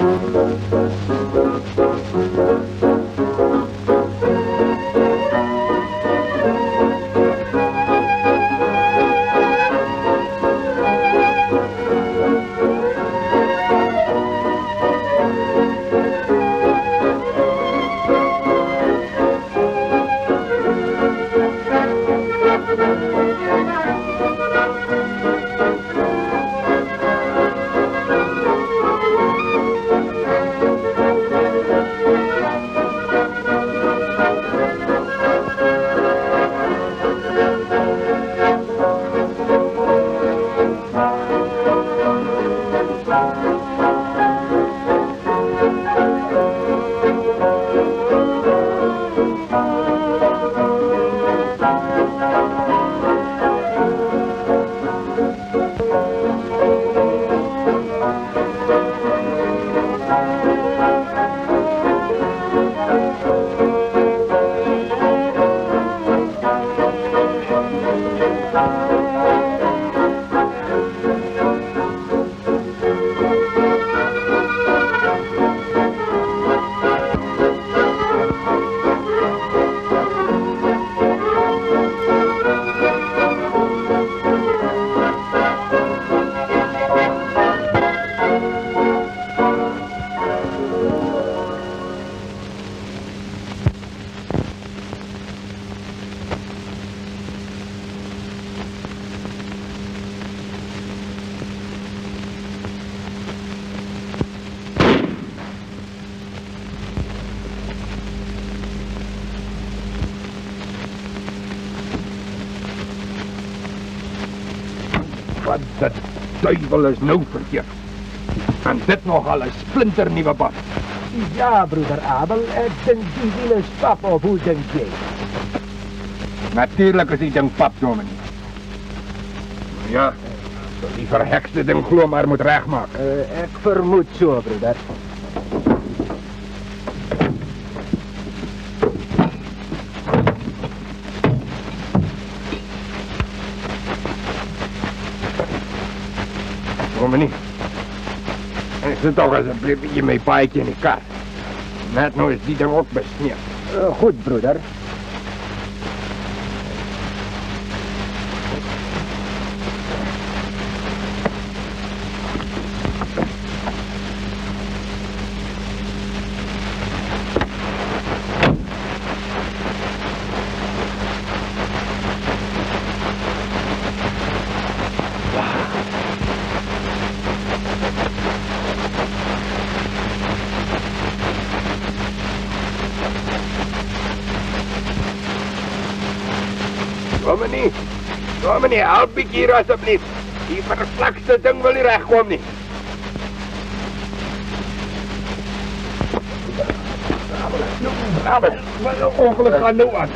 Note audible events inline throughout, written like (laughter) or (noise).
Wat duivel is nou verkeerd? En dit nogal een splinternieuwe bad. Ja, broeder Abel, ek dink die wiel is pap of hoe dink jy? Natuurlijk is die ding pap, dominee. Ja, die verhekste ding glo maar moet regmaak. Uh, ek vermoed so, broeder. Dominee. En zit toch alsjeblieft een beetje mijn paardje in die kar. Net nou die ding ook besneeuwd. Uh, goed, broeder. Dominee, dominee, help ik hier alsjeblieft. Die verplakste ding wil niet rechtkomen niet. Wat een ongeluk gaat nou aan.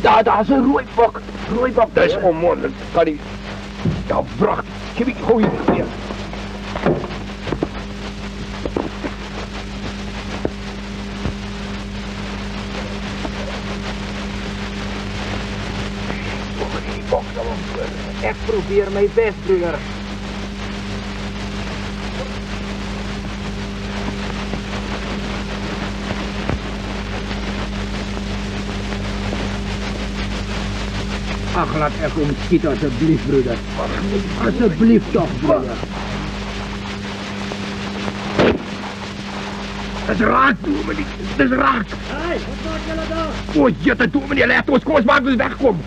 Daar, daar is een rooibok. Rooibok. Dat is onmogelijk. Kan niet. Ja, vracht. Geef ik gooi je weer. Ek probeer my bes, broeder. Ag, laat ek hom skiet asseblief, broeder. Asseblief tog, broeder. Dat is raak, dominee. Dat is raak. Hey, wat maak julle daar? O, jette, dominee, laat ons, kom ons maak ons wegkom.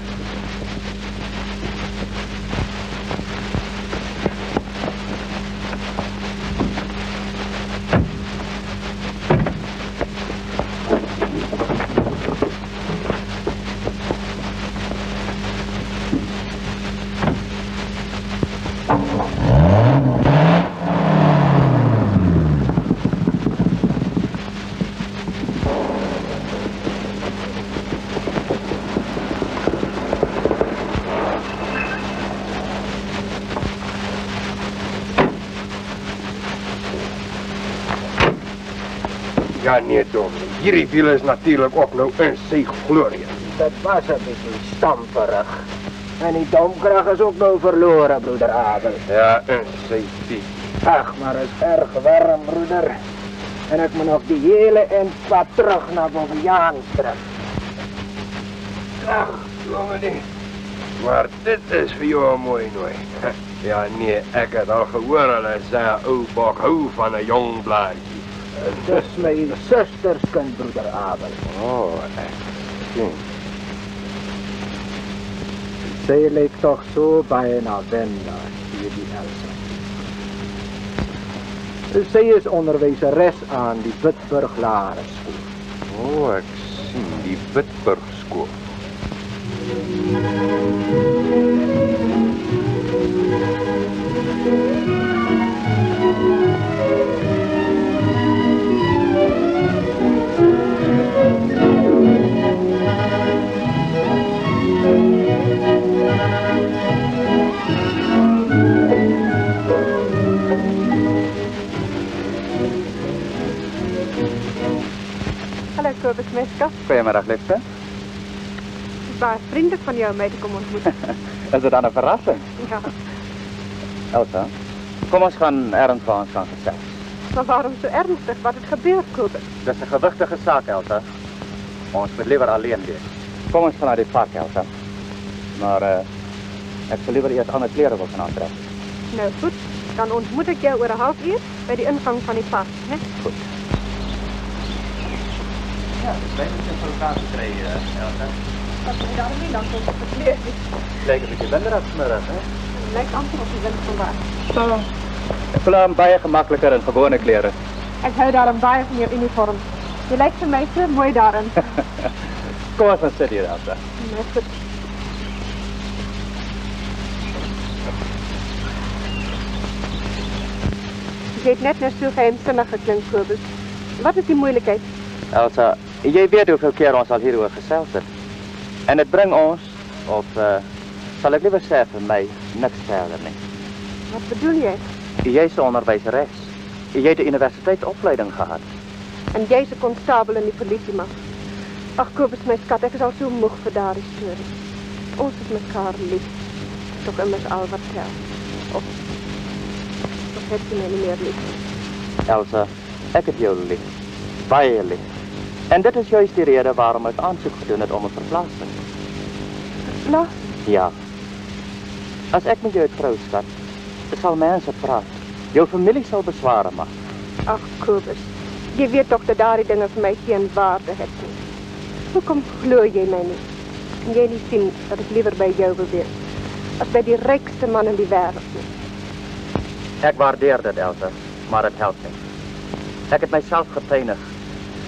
Nee, dominee. Hierdie wiel is natuurlijk ook nou in sy glorie. Dit was 'n bietjie stamperig. En die domkrag is ook nou verlore, broeder Abel. Ja, sy piek. Ach, maar het is erg warm, broeder. En ik moet nog die hele eind wat terug naar Boviaan terug. Ach, dominee. Maar dit is voor jou mooi nooit. (laughs) Ja, nee, ik heb al gehoord dat zij ook bak hou van een jong blaadje. Het is mijn zusterskind, broeder Abel. Oh, echt. Zie. Zij leek toch zo bijna Wenda, hier die Elsa. Zij is onderwijzeres aan die Bitburg Larenschool. Oh, ik zie die Witburgschool. Kobus Meska. Goedemiddag, liefste. Het is baie vriendelijk van jou om mij te komen ontmoeten. (laughs) Is het dan een verrassing? Ja, Elsa, kom ons gaan ergens van ons gaan maar waarom zo ernstig? Wat het gebeurt, Kobus? Dat is een gewichtige zaak, Elsa. Ons moet liever alleen wees. Kom gaan naar die park, Elsa. Maar eh, ik zou liever eerst andere kleren wil gaan aantrekken. Nou goed, dan ontmoet ik jou oor een half uur bij de ingang van die park. Hè? Goed. Ja, dus wij moeten voor elkaar gekregen, Elsa. Wat ben je daarmee dan zo verkleerd? Lijkt een beetje minder afsmerig, hè? Het lijkt amper op je bent vandaag. Zo. Ik voel hem baie gemakkelijker in gewone kleren. Ik hou daarom baie van je uniform. Je lijkt voor mij zo mooi daarin. (laughs) Kom eens gaan zitten hier, Elsa. Goed. Je hebt net net zo geheimzinnig geklinkt, Kobus. Wat is die moeilijkheid? Elsa, jij weet hoeveel keer ons al hierover gesels het. En het brengt ons, of uh, zal ik liever zeggen, mij niks verder nie. Wat bedoel jij? Jy is 'n onderwyseres. Jy het 'n universiteitsopleiding gehad. En jy's 'n konstabel in die politiemacht. Ag Kobus my skat, ek is al so moeg vir daardie storie. Ons is mekaar lief. Tog immers al wat tel. Of of het jy my nie meer lief? Elsa, ek het jou lief. Baie lief. En dit is juist die rede waarom ek aansoek gedoen het om 'n verplasing. La, Ja. As ek met jou trou, skat, sal mense praat. Jou familie sal besware maak. ag Kobus. Jy weet tog dat daardie dinge vir my geen waarde het nie. Hoekom glo jy my nie? Kan jy nie sien dat ek liewer by jou wil as by die rykste man in die wêreld nie? Ek waardeer dit, Elsa, maar dit help nie. Ek het myself gepynig,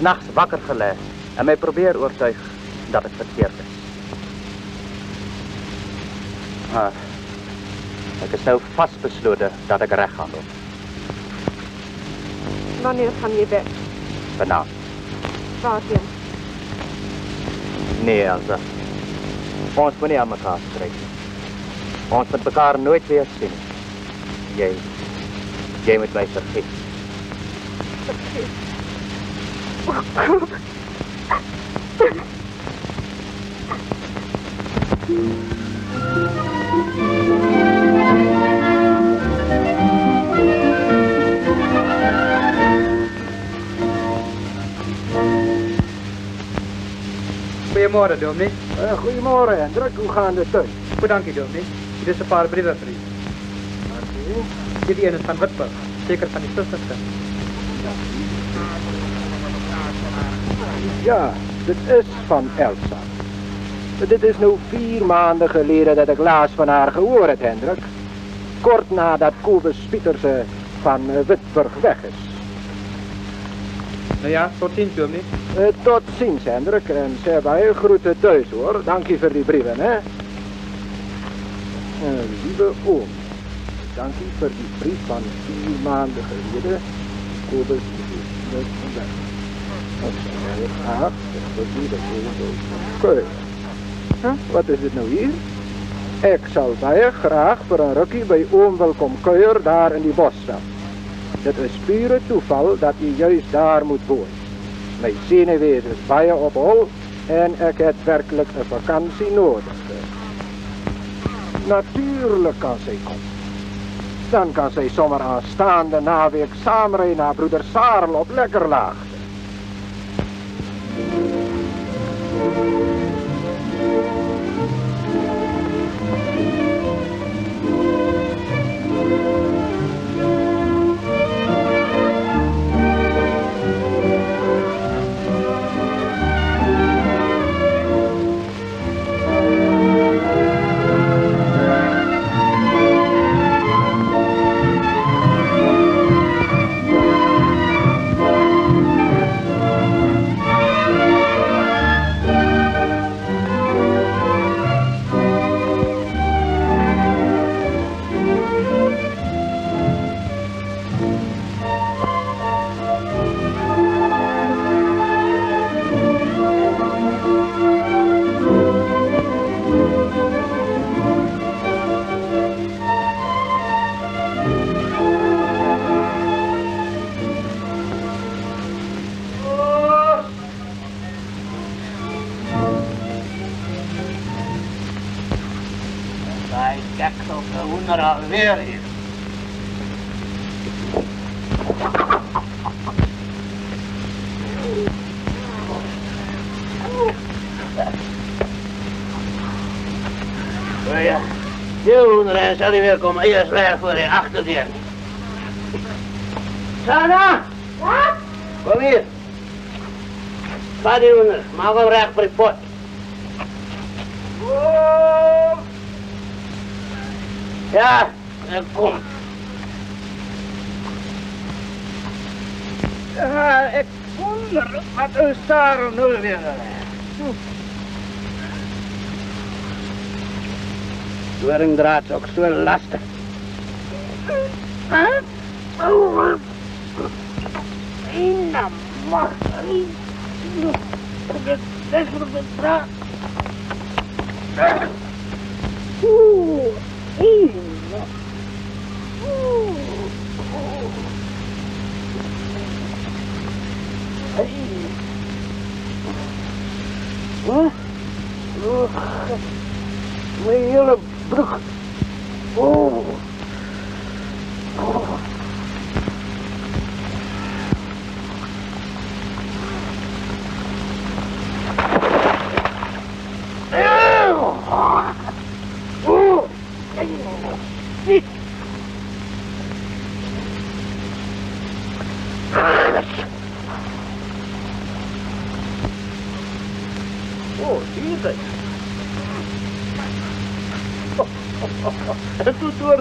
nags wakker gelê en my probeer oortuig dat dit verkeerd is. Maar ek is nou vasbeslote dat ek reg handel. Wanneer gaan jy weg? Vanaand. Waarheen? Nee, Elsa. Ons moet nie aan mekaar stry nie. Ons moet mekaar nooit weer sien. Jy jy moet my vergeet. Goedemorgen, dominee. Uh, goedemorgen, Hendrik. Hoe gaan de thuis? Goed, dominee. Dit is een paar brieven voor u. Dit een is van Witburg, zeker van die zusterste. Ja, dit is van Elsa. Dit is nu vier maanden geleden dat ik laatst van haar gehoord heb, Hendrik. Kort nadat Kobus Pietersen van eh, Witburg weg is. Nou ja, tot ziens, dominee. Eh, tot ziens, Hendrik. En zeg bij groeten thuis, hoor. Dank je voor die brieven, hè. Eh, lieve oom. Dank u voor die brief van vier maanden geleden. Kobus is net weg. Graag dat. Huh? Wat is het nou hier? Ik zal bij graag voor een rukkie bij oom welkom kuier daar in die bosstad. Het is pure toeval dat je juist daar moet wonen. Mijn zenuwwees is baie op hol en ik heb werkelijk een vakantie nodig. Natuurlijk kan zij komen. Dan kan zij zomaar aanstaande naweek samen rijden naar broeder Sarel op Lekkerlaag. Ja, die hoender zal hij weer komen. Eerst weg voor de achterdeur. Sana! Wat? Kom hier. Ga die hoender, maak hem recht voor de pot. Ja, ik kom. Ja, ik wonder wat u daar nu weer Dwerindraad is ook zo lastig. Oh, mag. Dit is voor de draad. Oeh, Ina. Wat? するか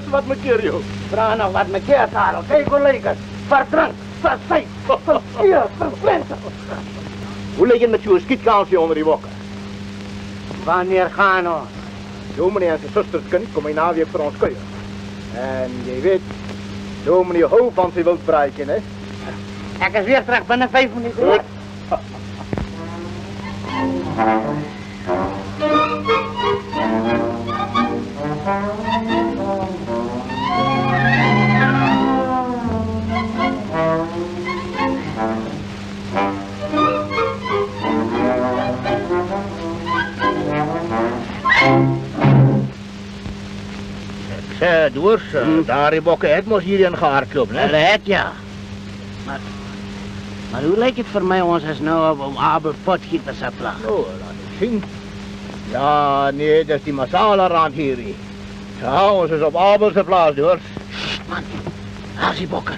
wat me keer, joh. Vraag nog wat me keer, Karel. Kijk, collega's. Verdrank, verzijt, verstier, verpletter. Hoe lig je met je schietkansje onder die wokken? Wanneer gaan we? Dominee en zijn zusters kunnen komen na weer voor ons kuieren. En je weet, dominee houdt van zijn wild bereiken, hè? Ik is weer terug binnen vijf minuten. Goed. Zeg, Doers, Hm. daar in Bokken het moest hier in gehaardlopen, hè? Het ja. Maar, maar hoe lijkt het voor mij ons als nou om Abel Potgieter te plagen? Oh, laat ik zien. Ja, nee, dat is die masala rand hier. Ze houden ze op Abelse plaats, Doers. Man, daar is die bokken.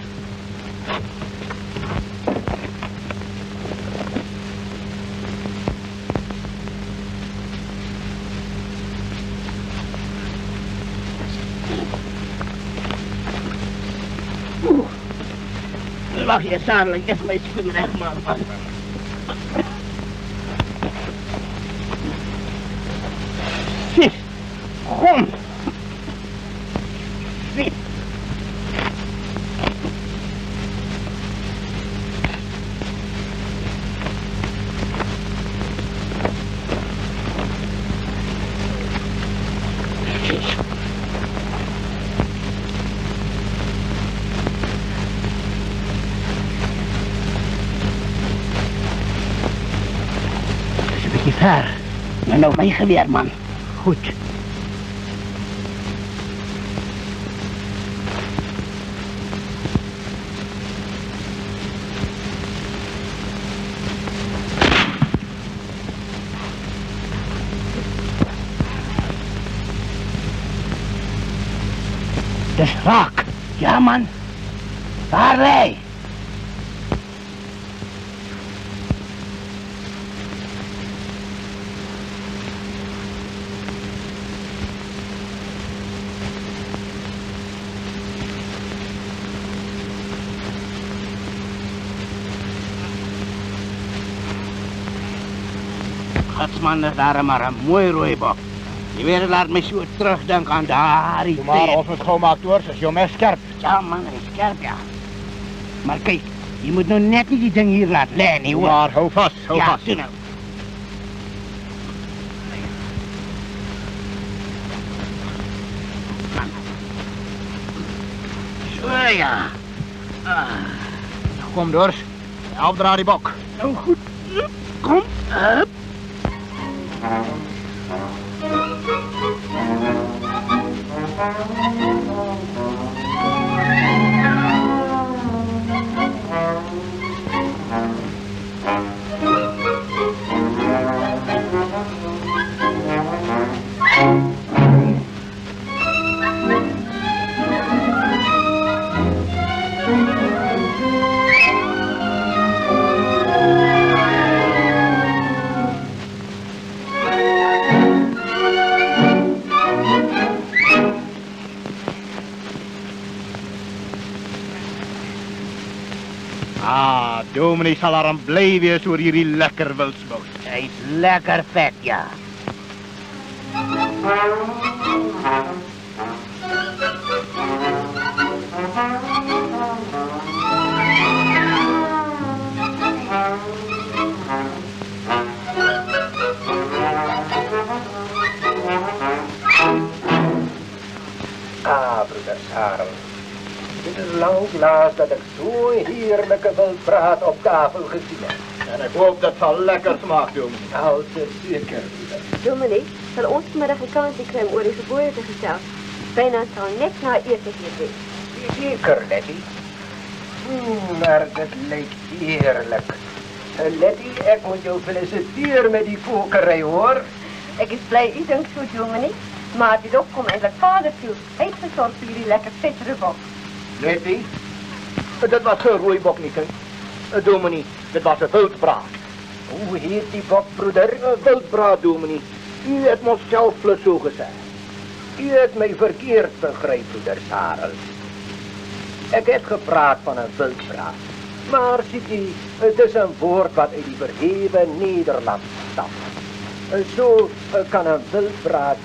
Wacht je zadelijk, is mijn schoen weg, man. Zie, mijn geweer, man. Goed. Dus raak. Ja, man. Is daar maar een mooi rooibok. Die weer laat me zo terugdenken aan daardie Doe maar, als het schoonmaakt wordt, is mes scherp. Ja, man, is scherp, ja. Maar kijk, je moet nou net niet die ding hier laten Doe hoor. maar, hou vast, hou ja, vast. doe nou. Zo, ja. Ah, Kom, Dors. Afdra die bok. nou goed. Kom, hup. Ah, dominee zal aan blij wees oor hierdie lekker wildsbout. Hij is lekker vet, ja. Ah, broeder Sarel. Dit is lang laatst dat ik zo'n heerlijke wildbraad op tafel gezien heb. En ik hoop dat het zal lekker smaakt, dominee. Nou, zeker, broeder. Dominee, zal ons vanmiddag een kansje krijgen oor die geboorte gestel. Bijna zal net na eten hier. Zeker, Letty. Hmm, maar dat lijkt heerlijk. Eh, Letty, ik moet jou feliciteren met die kokerij, hoor. Ik is blij u denkt zo, dominee. Maar dit ook komt eindelijk vader toe. Hij voor jullie lekker vettere bok. Letty, dat was geen rooibok niet, hè. Eh, Dominee, dit was een wildbraad. Hoe heet die bok, broeder? Een wildbraad, dominee. U hebt ons zelf zo gezegd. U hebt mij verkeerd begrepen, broeder Sarel. Ik heb gepraat van een wildbraad. Maar ziet u, het is een woord wat uit die verheven Nederland stamt. En zo eh, kan een wildbraad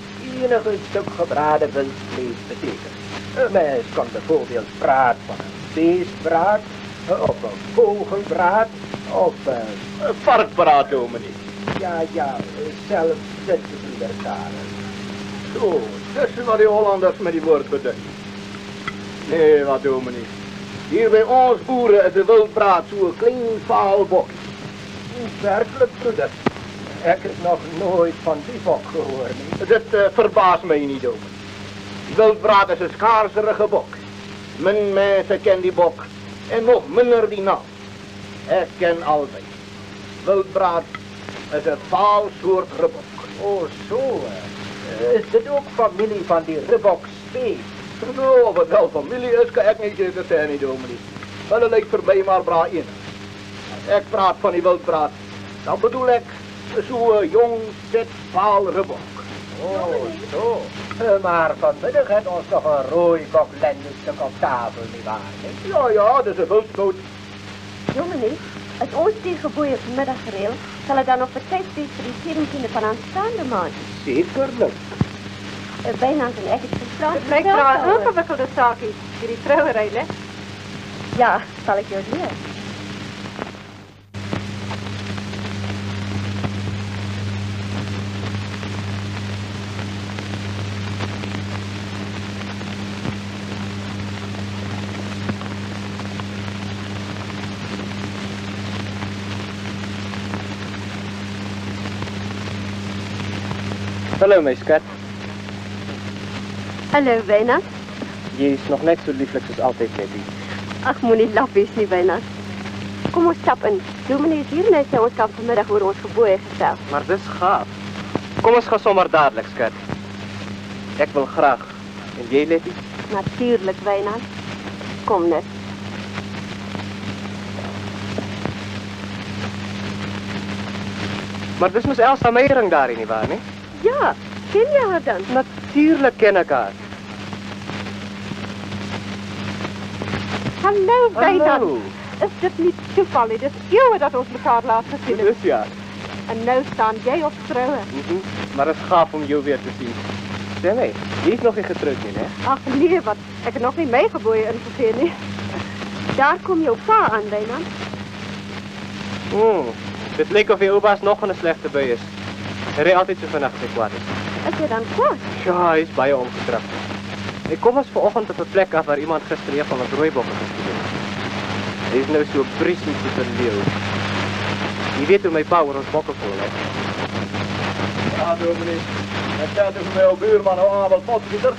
enige stuk gebraden wildvlees betekenen. Een mens kan bijvoorbeeld praten van een beestbraad, eh, of een vogelbraad, of een Een varkbraad, dominee. ja, ja, zelfs dit broeder Sarel. Zo, dat is wat die Hollanders met die woord bedoelen. Nee, wat dominee. Hier bij ons boeren de wildbraad zo'n klein vaal bok. Werkelijk, broeder. Ik heb nog nooit van die bok gehoord. Dat eh, verbaast mij niet, dominee. Wildbraad is een schaarserige bok. Min mensen kennen die bok en nog minder die naam. Ik ken altijd. Wildbraad is een vaal soort rebok. Oh, zo. Is dit ook familie van die Ribbok Spee? Nou, of het wel familie is, kan ik niet zeker zijn, niet dominee. Maar dat lijkt voor mij maar braai in. Als ik praat van die wildbraad, dan bedoel ik zo'n jong, vet, vaal rebok. Oh, zo. Eh, Maar vanmiddag heeft ons nog een rooibok lendenstuk op tafel, nietwaar? niet? Ja, ja, dat is een wildboot. Dominee, als ons die geboeien vanmiddag gereel, zal het dan op het tijd zijn voor die 17e van aanstaande maand. Zekerlijk. Uh, bijna zijn echt het verstaan. Het lijkt wel een ingewikkelde zaak, die trouwerij, hè? Ja, zal ik jou leren. Hallo, my skat. Hallo, bijna. Jy is nog net so lieflik soos altyd, Letty. Ach, moenie lap wees nie, bijna. Kom ons stap in. Dominee is hier net ons kan vanmiddag oor ons geboeie gestel. Maar dis gaaf. Kom ons gaan sommer dadelik, skat. Ek wil graag En jij, Letty? Natuurlijk, Wijnand. Kom net. Maar dis mos Elsa daar nie waar nie? Ja, ken je haar dan? Natuurlijk ken ik haar. Hallo. Hallo. Is dit niet toeval? Dit is eeuwen dat ons elkaar laat gezien hebben. Dis ja. En nu staan jij op trouwen. Mhm. Maar het is gaaf om jou weer te zien. Sê my, jy is nog nie getroud nie, né? Ach nee, wat. Ik heb nog niet meegeboeien in verkeer nie. Daar kom jouw pa aan, Wijnand. Mm. Dit lyk of jy oupa's nog in 'n slegte bui is. Ry altyd so vinnig as hy kwaad is. Is je dan kwaad? Ja, hy is baie omgetrap. Ek kom ons vanoggend op 'n plek af waar iemand gister een van ons rooibokke geskiet het. Hy is nou so briesend soos 'n leeu. Jy weet hoe my pa oor ons bokke voel, hè? Ja, dominee. Ik zei tegen mijn buurman, oh, Abel Potgieter,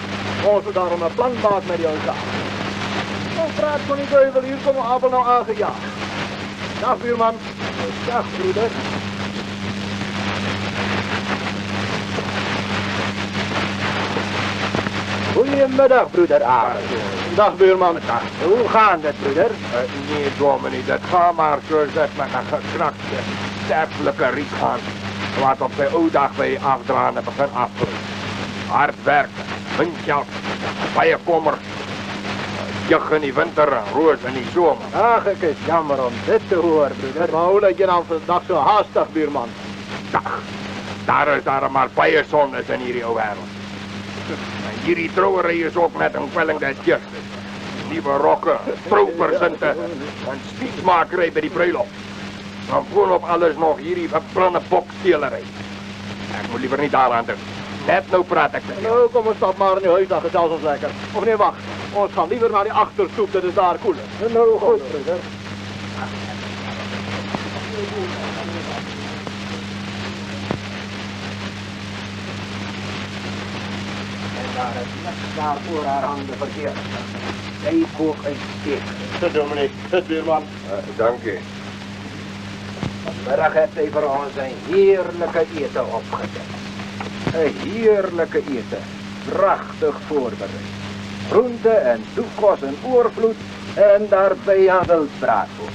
ons we daarom een plan maken met jou zaak. Nou, praat van die duivel, hier komen Abel nou aangejaagd. Dag, buurman. Dag, broeder. Goedemiddag, broeder Abel. Dag, buurman. Hoe gaat het, broeder? nee, dominee, dat gaat maar zoals dat met een gekrakte, sterfelijke riet gaan. Wat op zijn oude dag bij je afdragen begint afgroeien. Hard werken, windgeld, baie kommer. Jug in die winter en roos in die zomer. Ach, het is jammer om dit te horen, broeder. Maar hoe let je dan vandaag zo haastig, buurman? Dag, daar is daar maar zondes in ou wereld. En hierdie trouwerij is ook net een kwelling des jeugdes. Nieuwe rokken, trouwpersinten en spietsmakerij bij die bruiloft. Dan bovenop alles nog hierdie verbrande boksteelerij. Ik moet liever niet daaraan doen. Net nou praat ik met jou. Nou, kom, we stap maar in je huis, dan gezellig ons lekker. Of nee, wacht. Ons gaan liever naar die achterstoep, dat is daar koeler. Nou, goed, broeder. Daar voor haar handen verkeerd. Zij kook uitstekend. Dominee, het buurman. dank u. Vanmiddag heeft hij voor ons een heerlijke eten opgezet. Een heerlijke eten. Prachtig voorbereid. Groente en toekos en oorvloed en daarbij aan voor.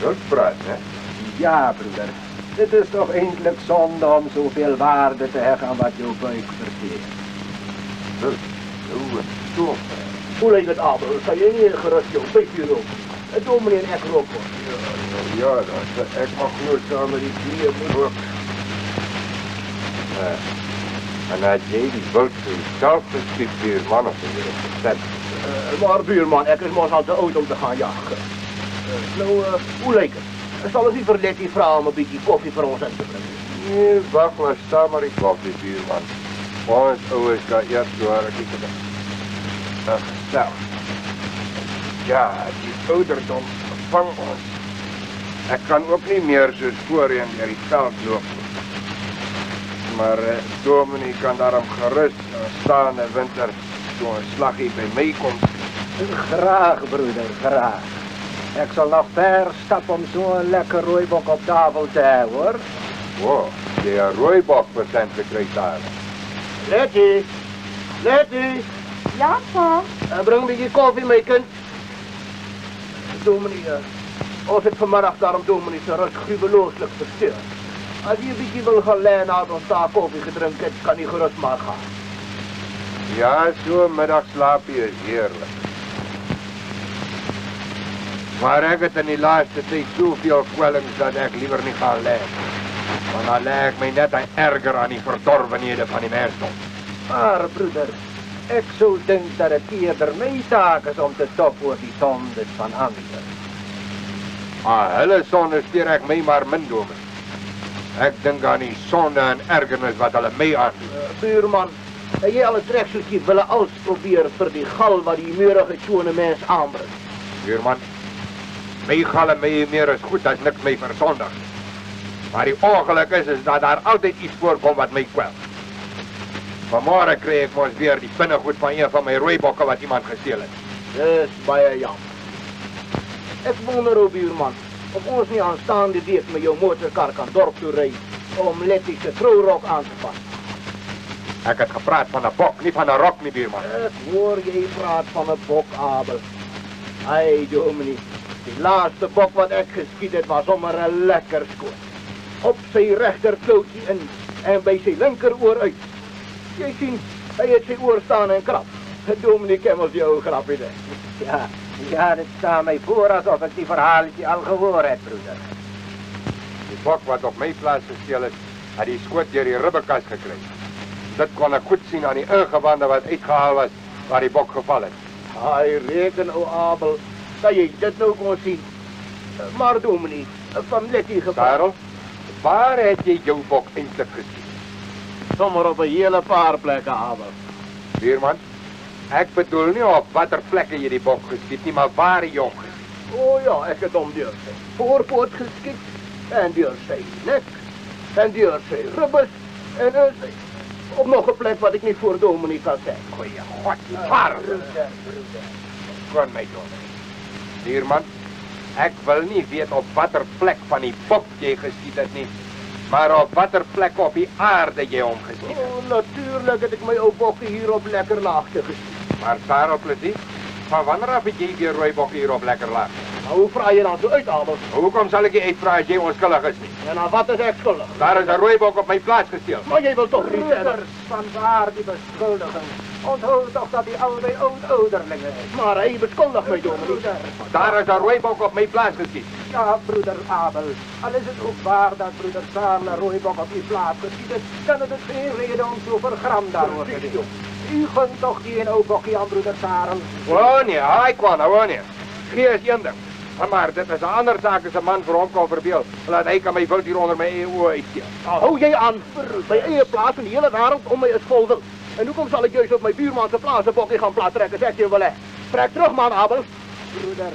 Wildbraad, hè? Ja, broeder. Het is toch eindelijk zonde om zoveel waarde te hechten aan wat jouw buik verteert. Hoe stof. Hoe leek het Abel? Zou je niet gerust jouw beetje rook? Het dominee en ek rook wordt. Ja, dat ik mag nooit samen die knieën moet ook. en had jij die boot zelf gestuurd hier man of? Uh, maar buurman, ik is maar al te oud om te gaan jagen. Nou, hoe leek het? Zal het niet verlet die vrouw om een beetje koffie voor ons in te brengen? Nee, wacht maar, sta maar die koffie, buurman. Ons always got yet to our gekeken. Ag, ah, nou. Ja, die ouderdom vang ons. Ek kan ook nie meer soos voorheen deur die veld loop nie. Maar eh, Dominie kan daarom gerus na staande winter toe 'n slaggie by my kom. Graag broeder, graag. Ek sal nog ver stap om so 'n lekker rooibok op tafel te hê, hoor. Wow, die rooibok wat sy gekry het daar. Letty! Letty! Ja, pa. Uh, breng een beetje koffie mee, kind. Dominee, uh, als ik vanmiddag daarom dominee zijn rust gruwelooslijk versteurt. Als je een beetje wil gaan lijnen uit ons daar koffie gedronken hebt, kan hij gerust maar gaan. Ja, zo'n middagslaapje is heerlijk. Maar ik het in die laatste tijd zoveel kwellings dat ik liever niet ga liggen. Want dan leg ik mij net een erger aan die verdorvenheden van die mensdom. Maar, broeder, ik zou denken dat het eerder mijn taak is om te stoppen voor die zondes van anderen. Ah, hulle zonde stuur ik mij maar min doen. Ik denk aan die zonde en ergernis wat hulle mij aandoen. Uh, buurman, heb jij al een trekseltje willen uitproberen voor die gal wat die murige schone mens aanbrengt? Buurman, mij gallen mij meer is goed, is niks mee verzondigd. Maar die ongeluk is, is dat daar altijd iets voorkomt wat mij kwelt. Vanmorgen kreeg ik ons weer die binnengoed van een van mijn rooibokken wat iemand gesteel heeft. Is baie jammer. Ik wonder, o buurman, of ons niet aanstaande week met jouw motorkar kan dorp toe rijden om Letty's trouwrok aan te passen. Ek het gepraat van 'n bok, nie van 'n rok nie, buurman. Ek hoor jy praat van 'n bok, Abel. Ai, dominee. Die laaste bok wat ek geskiet het was sommer 'n lekker skoot. Op sy regterkloutjie in en by sy linkeroor uit. Jy sien, hy het sy oor staan en krap. Dominee Kemmels jou grapie dit. Ja, ja, dit staat mij voor alsof ik die verhaaltje al gehoord heb, broeder. Die bok wat op my plaas gesteel is, het die skoot deur die ribbekas gekry. Dit kon ek goed sien aan die ingewande wat uitgehaal was waar die bok geval het. Ai, reken o Abel, dat jy dit nou kon sien. Maar dominee, van Letty gepraat. Karel, waar het jy jou bok eintlik geskiet? Sommer op 'n hele paar plekke, Abel. Buurman, ek bedoel nie op watter plekke jy die bok geskiet nie, maar waar jy hom geskiet. O ja, ek het hom deur sy voorpoot geskiet en deur sy nek en deur sy ribbes en sy op nog 'n plek wat ek nie voor dominee kan sê. Goeie God, waar? Broeder, broeder. My doen. Buurman, ek wil nie weet op watter plek van die bok jy geskiet het nie, maar op watter plek op die aarde jy hom geskiet het. O, natuurlik het ek my ou bokkie hier op lekker laagte geskiet. Maar Sarah Plessis, van wanneer af het jy weer rooi bok hier op lekker laag? Nou, hoe vra jy dan so uit, Abel? Hoekom sal ek jy uitvra as jy onskuldig is nie? En aan wat is ek skuldig? Daar is 'n rooi bok op my plaas gesteel. Maar jy wil toch niet zeggen. Broeders, vanwaar die beschuldiging. Onthoud toch dat die albei oud-ouderlingen is. Maar hij beschuldigt mij, dominee. Broeder, Daar is 'n rooi bok op my plaas geskiet. ja, broeder Abel. Al is het ook waar dat broeder Sarle Rooibok op die plaats geschiet is, dan is het geen reden om zo vergram daarover te doen. U gunt toch die een oude bokkie aan broeder Sarel? O nee, hy kwam, nee. Gee is een. Maar dit is 'n ander saak as 'n man vir hom kan verbeel. Laat hy kan my wild hier onder eie oë uitsteel. Hou jij aan. Mijn eigen plaats en de hele wereld om mij is vol wild. En hoekom zal ik juist op mijn buurman zijn plaats een gaan plat trekken, zegt je wel hè? Trek terug, man, Abel. Broeder,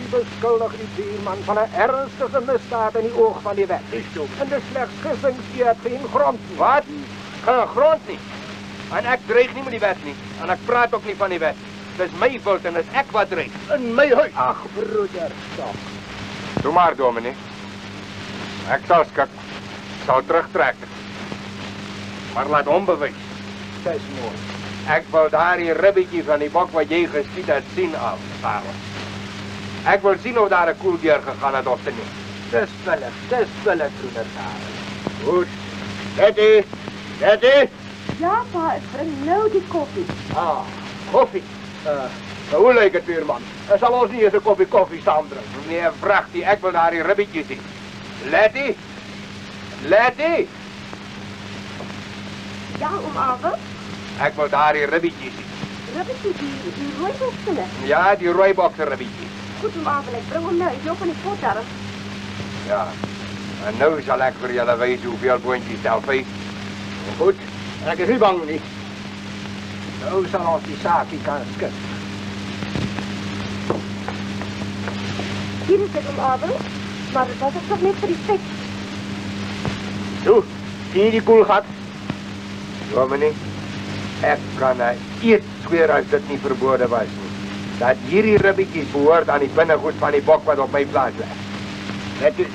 u beschuldigt die buurman van een ernstige misdaad in die oog van die wet. En de slechts gissings heeft geen grond. Wat? Geen grond nie. En ek dreig nie met die wet nie. En ek praat ook nie van die wet. Dis my wild en dis ek wat dreig. In mijn huis. Ach, broeder, stop. Doe maar, dominee. Ek sal skik. Sal terugtrek. Maar laat hom bewys. Dis mooi. Ek wil daardie ribbetjie van die bok wat jy geskiet het sien af. Sarah. Ek wil sien of daar 'n koel deur gegaan het of nie. Dis billig, dis billig, broeder Sarel. Goed. Letty. Letty. Ja, pa, ik breng nou die koffie. Ah, koffie. Uh, hoe lijkt het, buurman? Er zal ons niet eens een kopje koffie staan drinken. Nee, vragtie, ek wil daardie ribbetjie sien. Letty. Letty. Ja, om Abel. Ek wil daardie ribbetjie sien. Ribbetje, die, die rooiboksen. Ja, die rooi bokse ribbetjie. Goed, om Abel, ik breng hem nou. Ik loop van die pot daar. Ja. En nou sal ek vir julle wys hoeveel boontjies self hy. Goed. En ik is niet bang, niet. Nou zal ons die saakie kan skik. Hier is het, om Abel. Maar dat is toch niet voor die spek. Zo, zie je die koel gat? Dominee, ek kan 'n eet sweer as dit nie verbode was nie. Dat hierdie ribbetjies behoort aan die binnegoed van die bok wat op my plaas lê. Letty.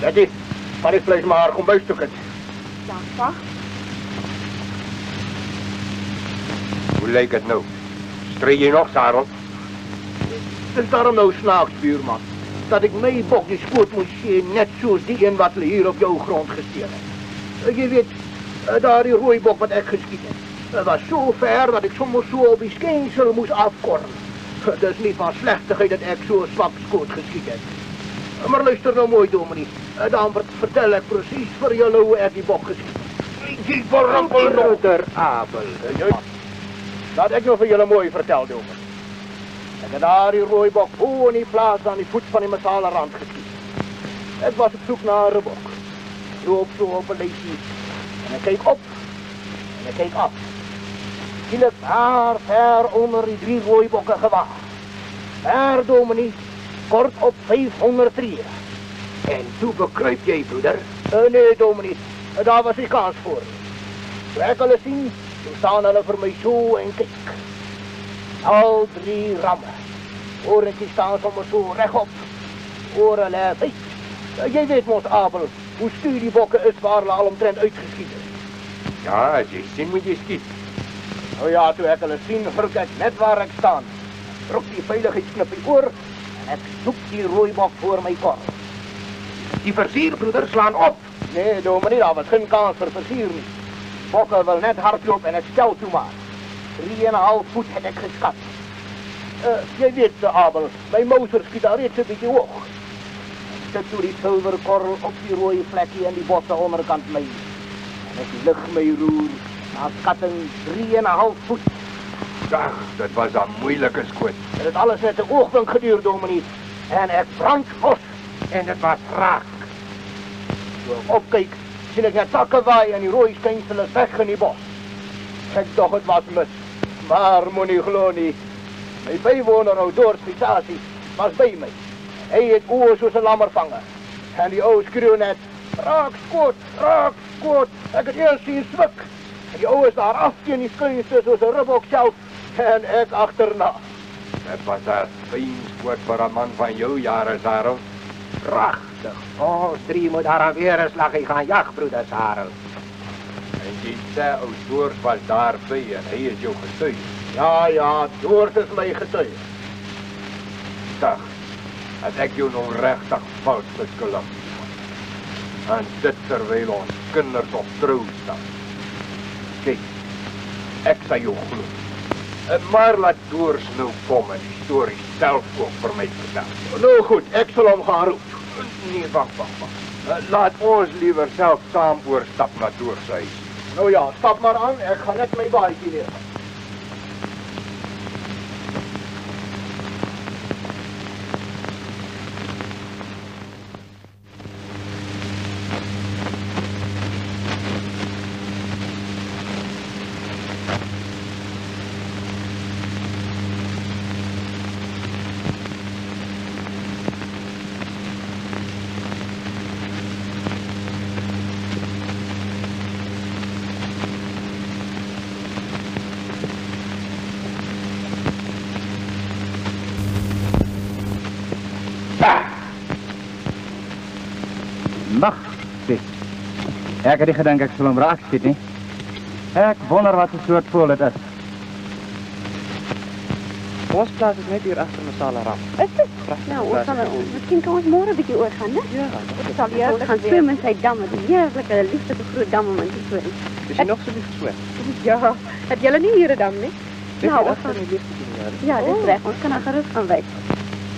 Letty. Van die vlees maar kom buitenstukken. Ja, pa. Hoe lyk dit nou? Stree jy nog, Sarel? Het is daarom nou snaaks, buurman. Dat ik mijn bokje skoot moest zien, net zoals die een wat hier op jouw grond gesteel heeft. Je weet, eh, daar die rooibok wat ik geschiet heb. Het was zo ver dat ik soms zo op die schijnsel moest afkorren. Het is niet van slechtigheid dat ik zo zwak skoot geschiet heb. Maar luister nou mooi, dominee. Eh, Dan ver- vertel ik precies voor jullie hoe ik die bok geschiet heb. Die verrampel nog. Broeder Abel. Dat ik nog voor jullie mooi vertel, dominee. Ik heb daar die rooibok voor in die plaats aan die voet van die massale rand geschiet. Ik was op zoek naar een bok. Ik loop zo op een leesje. En ik keek op. En ik keek af. Zie ik daar ver onder die drie rooibokken gewaagd. Daar, dominee, kort op 500 trieën. En toen bekruip jij, broeder. Eh, nee, dominee, daar was ik kans voor. Ik alles zien, staan hulle voor mij zo en kijk. Al drie rammen. Oorentjes staan soms zo rechtop. Oren lijf Jij weet, mos Abel, hoe stuur die bokken is waar we al omtrent. Ja, as jy sien moet jy skiet. Nou ja, toe ek hulle sien, ruk ek net waar ek staan. Ruk die veiligheidsknipie oor en ek soek die rooibok voor my kor. Die versierbroeder slaan op. Nee, dominee, daar was geen kans vir versier nie. Bokke wil net hardloop en ek stel toe maar. 3,5 voet het ek geskat. Uh, jy weet, uh, Abel, my mouser skiet daar reeds 'n bietjie hoog. Sit toe die silverkorrel op die rooi vlekkie in die bosse onderkant my. En ek lig my roer. Na skatting 3,5 voet. Dag, dit was 'n moeilike skoot. Dit het alles net 'n oogwink geduur, dominee. En ek brand mos. En dit was raak. Toe ek opkyk, sien ek net takke waai en die rooi skynsel is weg in die bos. Ek dog dit was mis. Maar moenie glo nie. My bywoner nou deur spitasie was by my. Hy het oë soos 'n lammervanger. En die ou skreeu net: "Raak skoot, raak skoot." Ek het eers sien swik. En die ou is daar af teen die skynste soos 'n ribbok self en ek agterna. Dit was 'n fyn skoot vir 'n man van jou jare, Sarel. Pragtig. Ons drie moet daar weer 'n slaggie gaan jag, broeder Sarel. En jy sê ou Doors was daar by en hy is jou getuie. Ja, ja, Doors is my getuie. Dag. Dat ek jou nou regtig fout beskuldig. En dit terwyl ons kinders op trou staan. Kyk. Ek sê jou glo. En maar laat Doors nou kom en die storie self ook vir my vertel. Nou goed, ek sal hom gaan roep. Nee, wag, wag, wag. Uh, Laat ons liewer self saam oorstap na Doors se huis. Nou ja, stap maar aan, ek gaan net my baadjie neer. Ek het nie gedink ek sal hom raak skiet nie. Ek wonder wat 'n soort voel dit is. Ons plaas is net hier agter Masala Ram. Is dit? Nou, ons gaan miskien kan ons môre 'n bietjie oor gaan, né? Ja, Ons sal heerlik gaan swem in sy damme, die heerlike lieflike groot dam om in te swem. Is jy nog so lief geswem? Ja, het julle nie hier 'n dam nie? Nou, ons gaan die liefde doen. Ja, dis reg. Ons kan dan gerus gaan wys.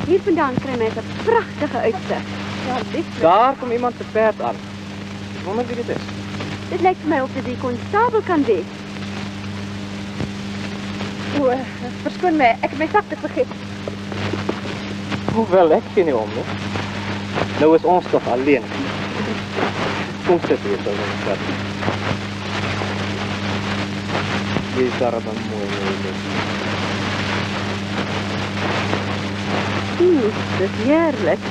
Hier vandaan kry mens 'n pragtige uitsig. Ja, dit Daar kom iemand te perd aan. Wonder wie dit is. dit lyk vir my of dit die konstabel kan wees. O, verskoon my, ek het my sakte vergeet. Hoewel ek sien nie om nie. Nou is ons tog alleen. Kom sit hier so net vat. Jy is daar dan mooi mooi. Hmm, dis heerlik.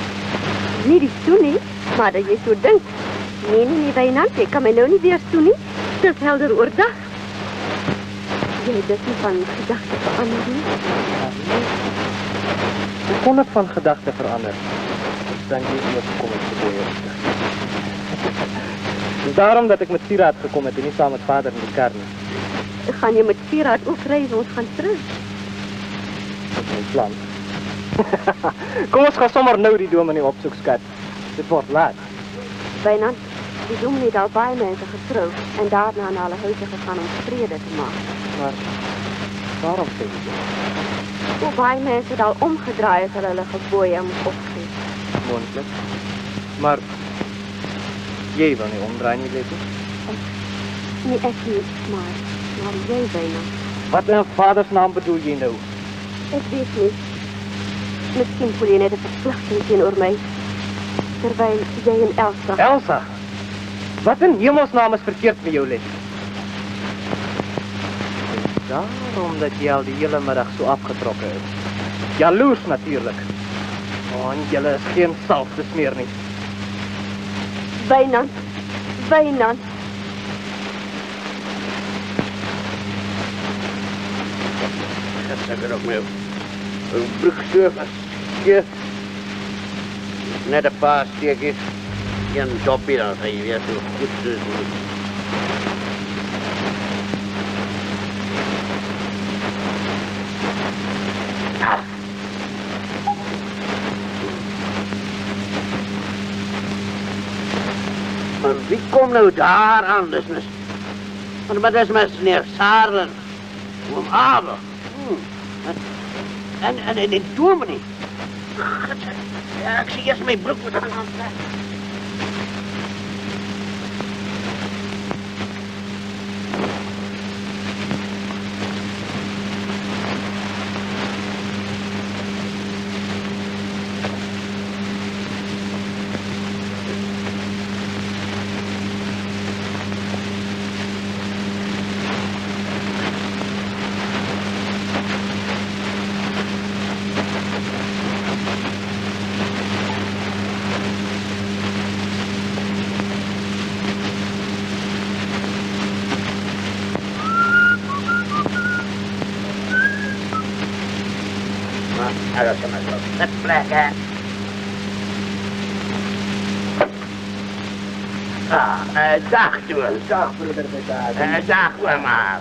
Nie die stoel nie, maar dat jy so dink. Nee, nee, nee, Wynand, jy kan my nou nie weer stoel nie. Dis helder oordag. Jy het dus nie van gedagte verander nie. Hoe kon ek van gedagte verander? Dan jy ook kom ek gebeur. (laughs) Dis daarom dat ek met Sirat gekom het en nie saam met vader in die kar nie. Gaan jy met Sirat ook reis, ons gaan terug. Dis my plan. (laughs) kom ons gaan sommer nou die dominee opsoek skat. Dit word laat. Wynand, die dominee het al baie mense getrou en daarna na hulle huise gegaan om vrede te maak. Maar waarom sê jy dit? Hoe baie mense het al omgedraai as hulle gebooie moes opgee. Moontlik. Maar jy wil nie omdraai nie, Letty. Nie ek nie, maar, maar jy, Wynand. Wat in vader se naam bedoel jy nou? Ek weet nie. Miskien voel jy net 'n verpligting teenoor my. Terwyl jy en Elsa... Elsa. Wat in hemelsnaam is verkeerd met jou, Letty? Daarom dat jy al die hele middag so afgetrokke is. Jaloers natuurlik. Oh, en julle is geen salf te smeer nie. Wynand. Wynand. Ek het ook my broek so geskeef. Net 'n paar steekies. en zo trivigare uppgift. Eh, maar wie komt nou daar aan? Dus. Want dat is met meneer Saarlen. Om Abel. Hmm. En, en, en, en niet. Ja, ik zie juist mijn broek met de hand. Ah, eh, dag. Dag, broeder Betaal. Eh, dag hoor maar.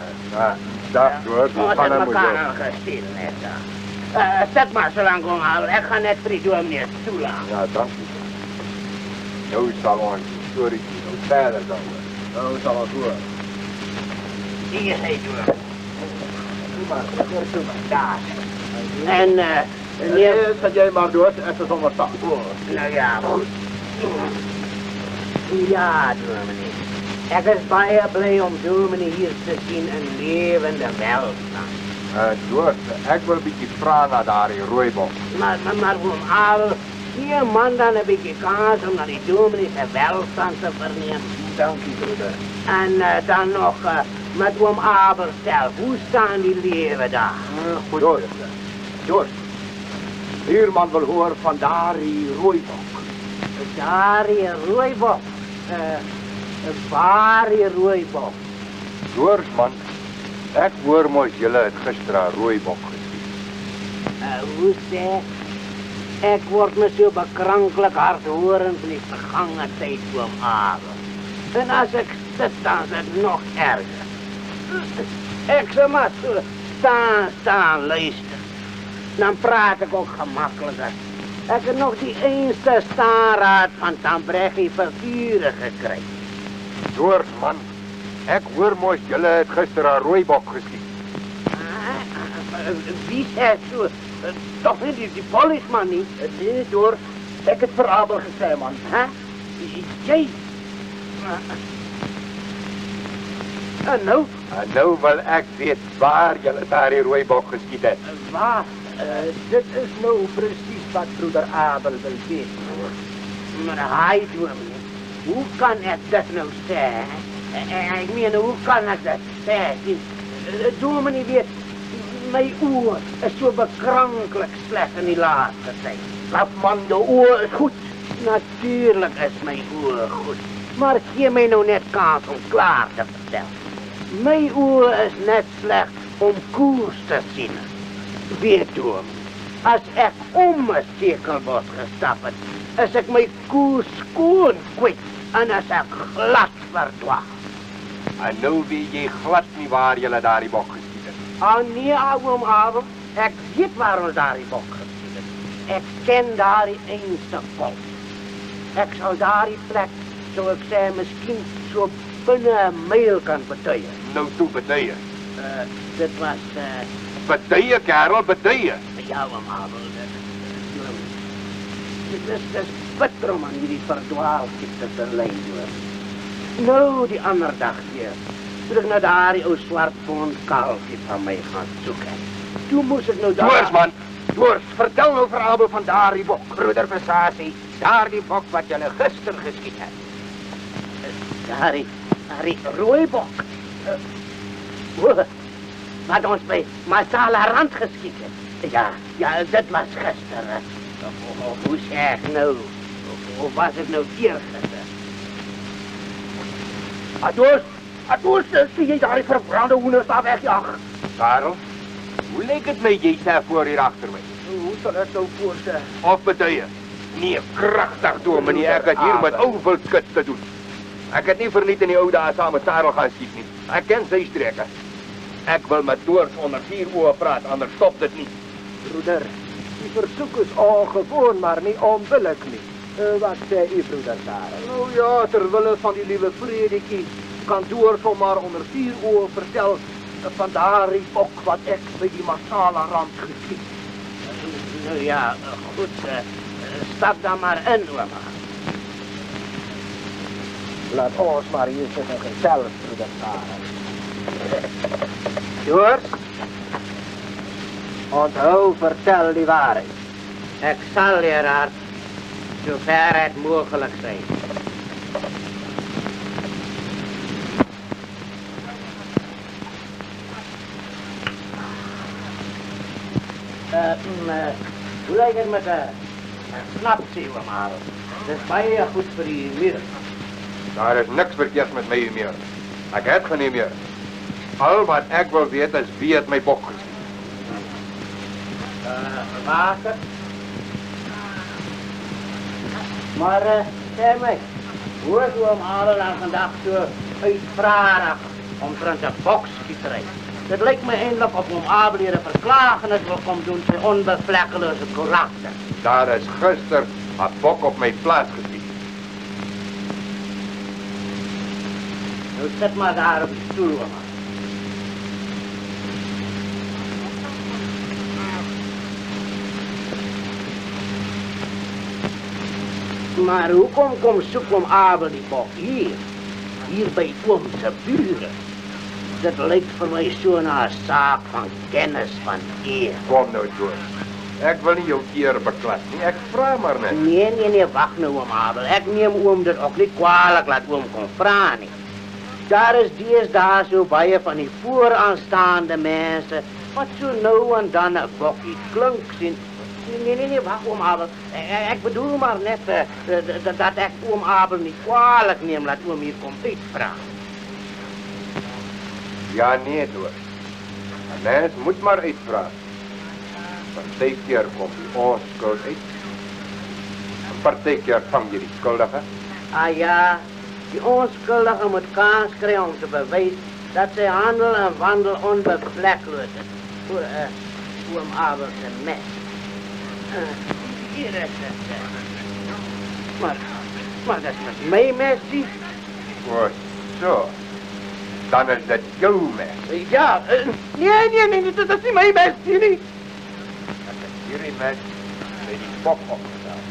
Dag Oh, we gaan elkaar moeder. al gestil net dan. Eh, zet maar zo lang kom al. Ik ga net voor die dominee toelang. Ja, dank u. Nou zal ons story nou verder gaan. Nou zal het goed. Hier hij Doel. Daar. En, eh, meneer... Nee, zet jij maar door, even zonder stap. Oh, nou ja, goed. Ja, dominee. Ik is baie blij om dominee hier te zien en levende welstand. Uh, Doort, ik wil een beetje vragen naar daar in Rooibok. Maar, maar, maar al, hier man dan een beetje kans om naar die dominee zijn welstand te vernemen. Dank u, broeder. En eh, dan nog eh, met oom Abel zelf, hoe staan die leven daar? Goed. Doort, Doort. stuurman wil hoor van daardie rooibok. Daardie rooibok. 'n uh, eh, 'n baie rooibok. Hoors man, ek hoor mos julle het gister 'n rooibok gesien. Uh, hoe sê ek word mos so bekranklik hardhorend van die vergange tyd oom Abel. En as ek sit dan is dit nog erger. Ek sê maar staan staan luister dan praat ek ook gemakliker. Ek het nog die eerste staanraad van Tambreggie vir ure gekry. Doors man, ek hoor mos julle het gister 'n rooibok geskiet. Ah, wie sê so? Eh, Tog nie die, die polisman nie. Eh, nee, deur ek het vir Abel gesê man. Hæ? Jy ah. En nou? En nou wil ek weet waar julle daardie rooibok geskiet het. Waar? Eh, dit is nou precies wat broeder Abel wil weten. Maar hij niet. Hoe kan ik dat nou zeggen? Eh, eh, Ik meen, hoe kan ik dat Doe me niet weer. Mijn oor is zo bekrankelijk slecht in die laatste tijd. Lap man, de oor is goed. Natuurlijk is mijn oor goed. Maar geef mij nou net kans om klaar te vertellen. Mijn oor is net slecht om koers te zien. Weet u, als ik om een cirkelbos gestapt heb, is ik mijn koers schoon kwijt en is ik glad verdwaald. En nou weet je glad niet waar jullie daar in bok hebben. Oh nee, oude avond, ik weet waar we daar in bok hebben. Ik ken daar die eenste kop. Ik zou daar die plek, zo ik zei, misschien zo binnen een mijl kan betuigen. Nou toe beduien. Uh, dit was, eh, Beduien, kerel, beduien. ja, oom Abel, dit, dit is, bitter om aan jullie verdwaalziekte te lijden. Nou, die andere dag weer, toen ik naar daar die oude zwartvoond kalfje van mij gaan zoeken. Toen moest ik nou daar... Doors, man. Doors, vertel nou verhaal van daar die bok. Broeder Versace, daar die bok wat jullie gisteren geschiet hebben. Harry, Harry Rooibok. Uh, wat ons bij Masala Rand geschieten. Ja, ja, dat was gisteren. Hoe zeg nou? Of, was het nou eergisteren? Adoos, Adoos, zie je daar die verbrande hoenders daar wegjagen? Karel, hoe leek het met jij daar voor hier achter mij? Hoe zal ik nou voorstellen? Of beduien? Nee, krachtig door meneer. Ik heb hier met overal kut te doen. Ik heb niet voor niet in die oude samen Karel gaan niet. Ik ken zijn strekken. Ik wil met Doors onder vier oren praten, anders stopt het niet. Broeder, die verzoek is ongewoon, maar niet onbillijk niet. Eh, wat zei u, broeder Sarah? Nou ja, terwille van die lieve predikie, kantoor zomaar onder vier uur vertel van daar ook wat ik bij die massale rand geschiet. Nou ja, goed. eh, stap dan maar in, oma. Laat ons maar hier zitten gezellig, broeder Sarah. George? Onthou, vertel die waarheid. Ik zal, leraar, zover het mogelijk zijn. Eh, mm, eh, hoe lijkt het met de snapzeeuwemaal? Dat is baie goed voor die mier. Daar is niks verkeerd met mij meer. Ik heb geen meer. Al wat ik wil weten is wie het mij bok geschiet. Uh, water. Maar, eh, zeg mij, hoe is u om alle vandaag zo uitvraag omtrent de bokskieterij? Het lijkt me eindelijk op om Abelieren verklagen het wil komen doen zijn onbevlekkeloze karakter. Daar is gisteren een bok op mijn plaats geschiet. Nou, zet maar daar op die stoel, man. Maar hoekom kom zoek om Abel die bok hier? Hier bij oom zijn buren. Dat lijkt voor mij zo naar een zaak van kennis, van eer. Kom nou, George. Ik wil niet jouw eer beklat nie. Ik vraag maar net. Nee, nee, nee, wacht nou oom Abel. Ik neem oom dit ook niet kwalijk laat oom kon vragen nie. Daar is deesdae so baie van die vooraanstaande mense wat so nou en dan 'n bokkie klink sien. Nee, nee, nee, wacht oom Abel. Ik, ik bedoel maar net uh, dat, dat ik oom Abel niet kwalijk neem laat oom hier kom uitvragen. Ja, nee, George. Een mens moet maar uitvragen. Partykeer komt die onskuld uit. Een partykeer vang je die schuldige. Ah ja, die onschuldige moet kans krijgen om te bewijzen dat zij handel en wandel onbevlekloos is voor uh, oom Abel zijn mes. Uh, hier is het. Uh. Maar, maar dat is met mijn mes, zie. Goed, zo. Dan is dat jouw mes. Ja, uh, nee, nee, nee, nee, dat is niet mijn mes, zie niet. Dat is jullie mes bij die bok opgedaan.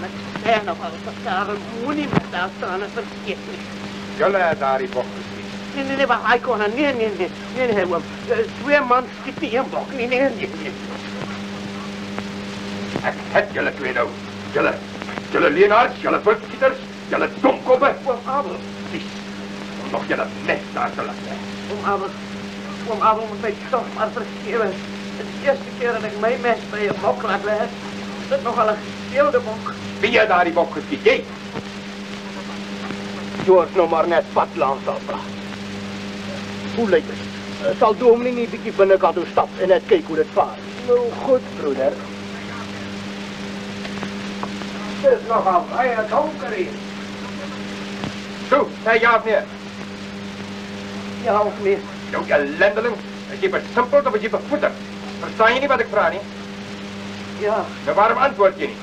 Maar ik zeg nog wel, daarom moet niet met daar staan vergeet niet. Jullie hebben daar die bok geschiet. Nee, nee, nee, wacht, hij kon nee, nee, nee, nee, nee, oom. Uh, twee man schiet niet in bok, nee, nee, nee, nee. Ik heb jullie twee nou. Jullie, jullie leenaars, jullie vulkschieters, jullie domkoppen. Oom Abel. Vies. Om nog jullie mes daar te laten. Oom Abel, oom Abel moet mij toch maar vergeven. Het is de eerste keer dat ik mijn mes bij een bok laat leggen. Dat is nogal een gespeelde bok. Wie jij daar die bok jij? George nog maar net wat langs praten. Hoe lijkt het? Uh, zal dominee niet een beetje binnenkant toe stappen en net kijken hoe het vaart? Nou, goed, broeder. Het is nogal vrij donker hier. Zo, zei ja of nee? Ja, of meer. Jou ellendeling. Is je besimpeld of is je bevoeterd? Verstaan je niet wat ik vraag, niet? Ja. Nou, waarom antwoord je niet?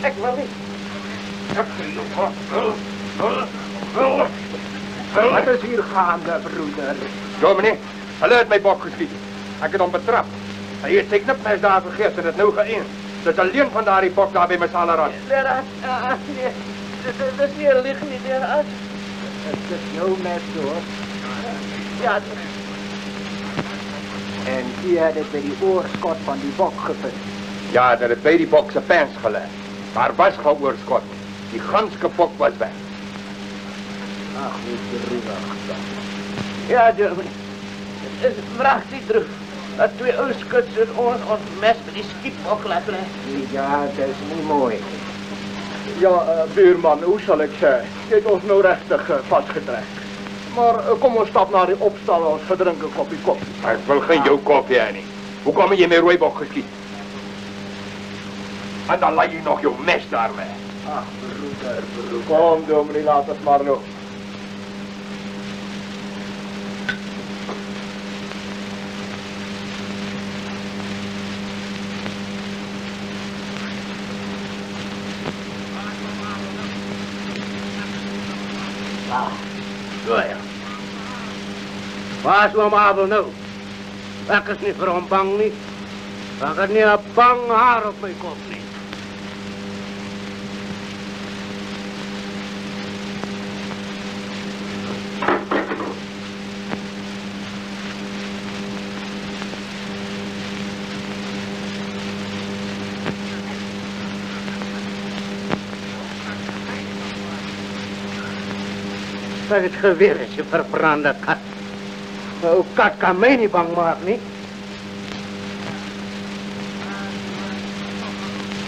Ik wil niet. Wat is hier gaande, broeder? Dominee, hulle het my bok geskiet. Ek het hom betrap. Hy het sy knipmes daar vergeet en het nou geëen. Dit is alleen van daardie bok daar by my salarand. Leraar, uh, nee, dit is niet licht niet, leraar. Het is jouw mes, hoor. Ja, En hebt het bij die oorskot van die bok gevind. Ja, dat het by die bok se pens gelê. Maar was geen oorskot nie. Die ganske bok was weg. Ach, hoe droevig. ja. Het is prachtig droef. Dat twee uitskuts in ons ons mes bij die skietbok laat leggen. Ja, het is niet mooi. Ja, uh, buurman, hoe zal ik zeggen? Je hebt ons nou rechtig uh, vastgetrekt. Maar uh, kom ons stap naar die opstal en ons verdrinken een kopje koffie. Ek wil geen jou koffie hê nie. Hoe kom jy met rooibok geskiet? En dan laai jy nog jou mes daar weg. Ach, broeder, broeder. Kom, dominee, laat het maar nou. Waar is oom Abel nou? Ek is nie vir hom bang nie. Ek het nie 'n bang haar op my kop nie. Wat het gebeur as jy verbrande kat? Nou kat kan my nie bang maak nie.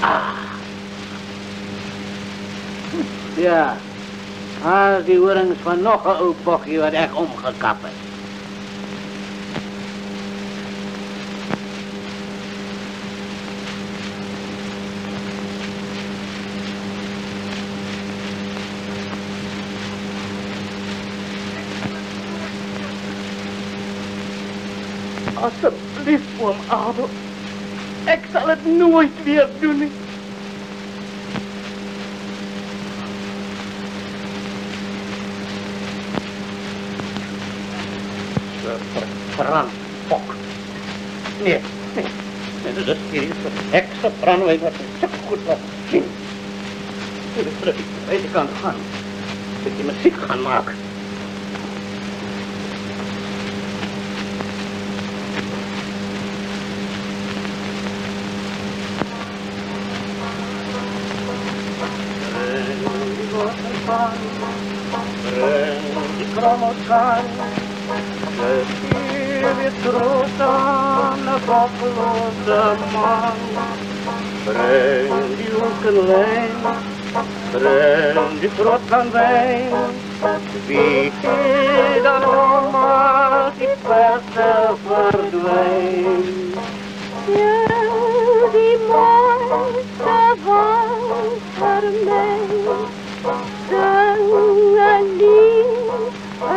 Ah. Ja. Ah, die horings van nog 'n ou bokkie wat ek omgekap het. Asseblief, oom Abel. Ek sal dit nooit weer doen nie. Brand, fok. Nee, nee. Nee, is hier so hekse brandwyn wat so goed wat sien. Dit is terug. Weet kan gaan. Ek die musiek gaan maak. Breng die krommels aan. De stier weer terug aan de koppeloze man. Breng die hoekenlijn. Breng die trot aan wijn. Wie is dan om als die persen verdwijnt? Ja, die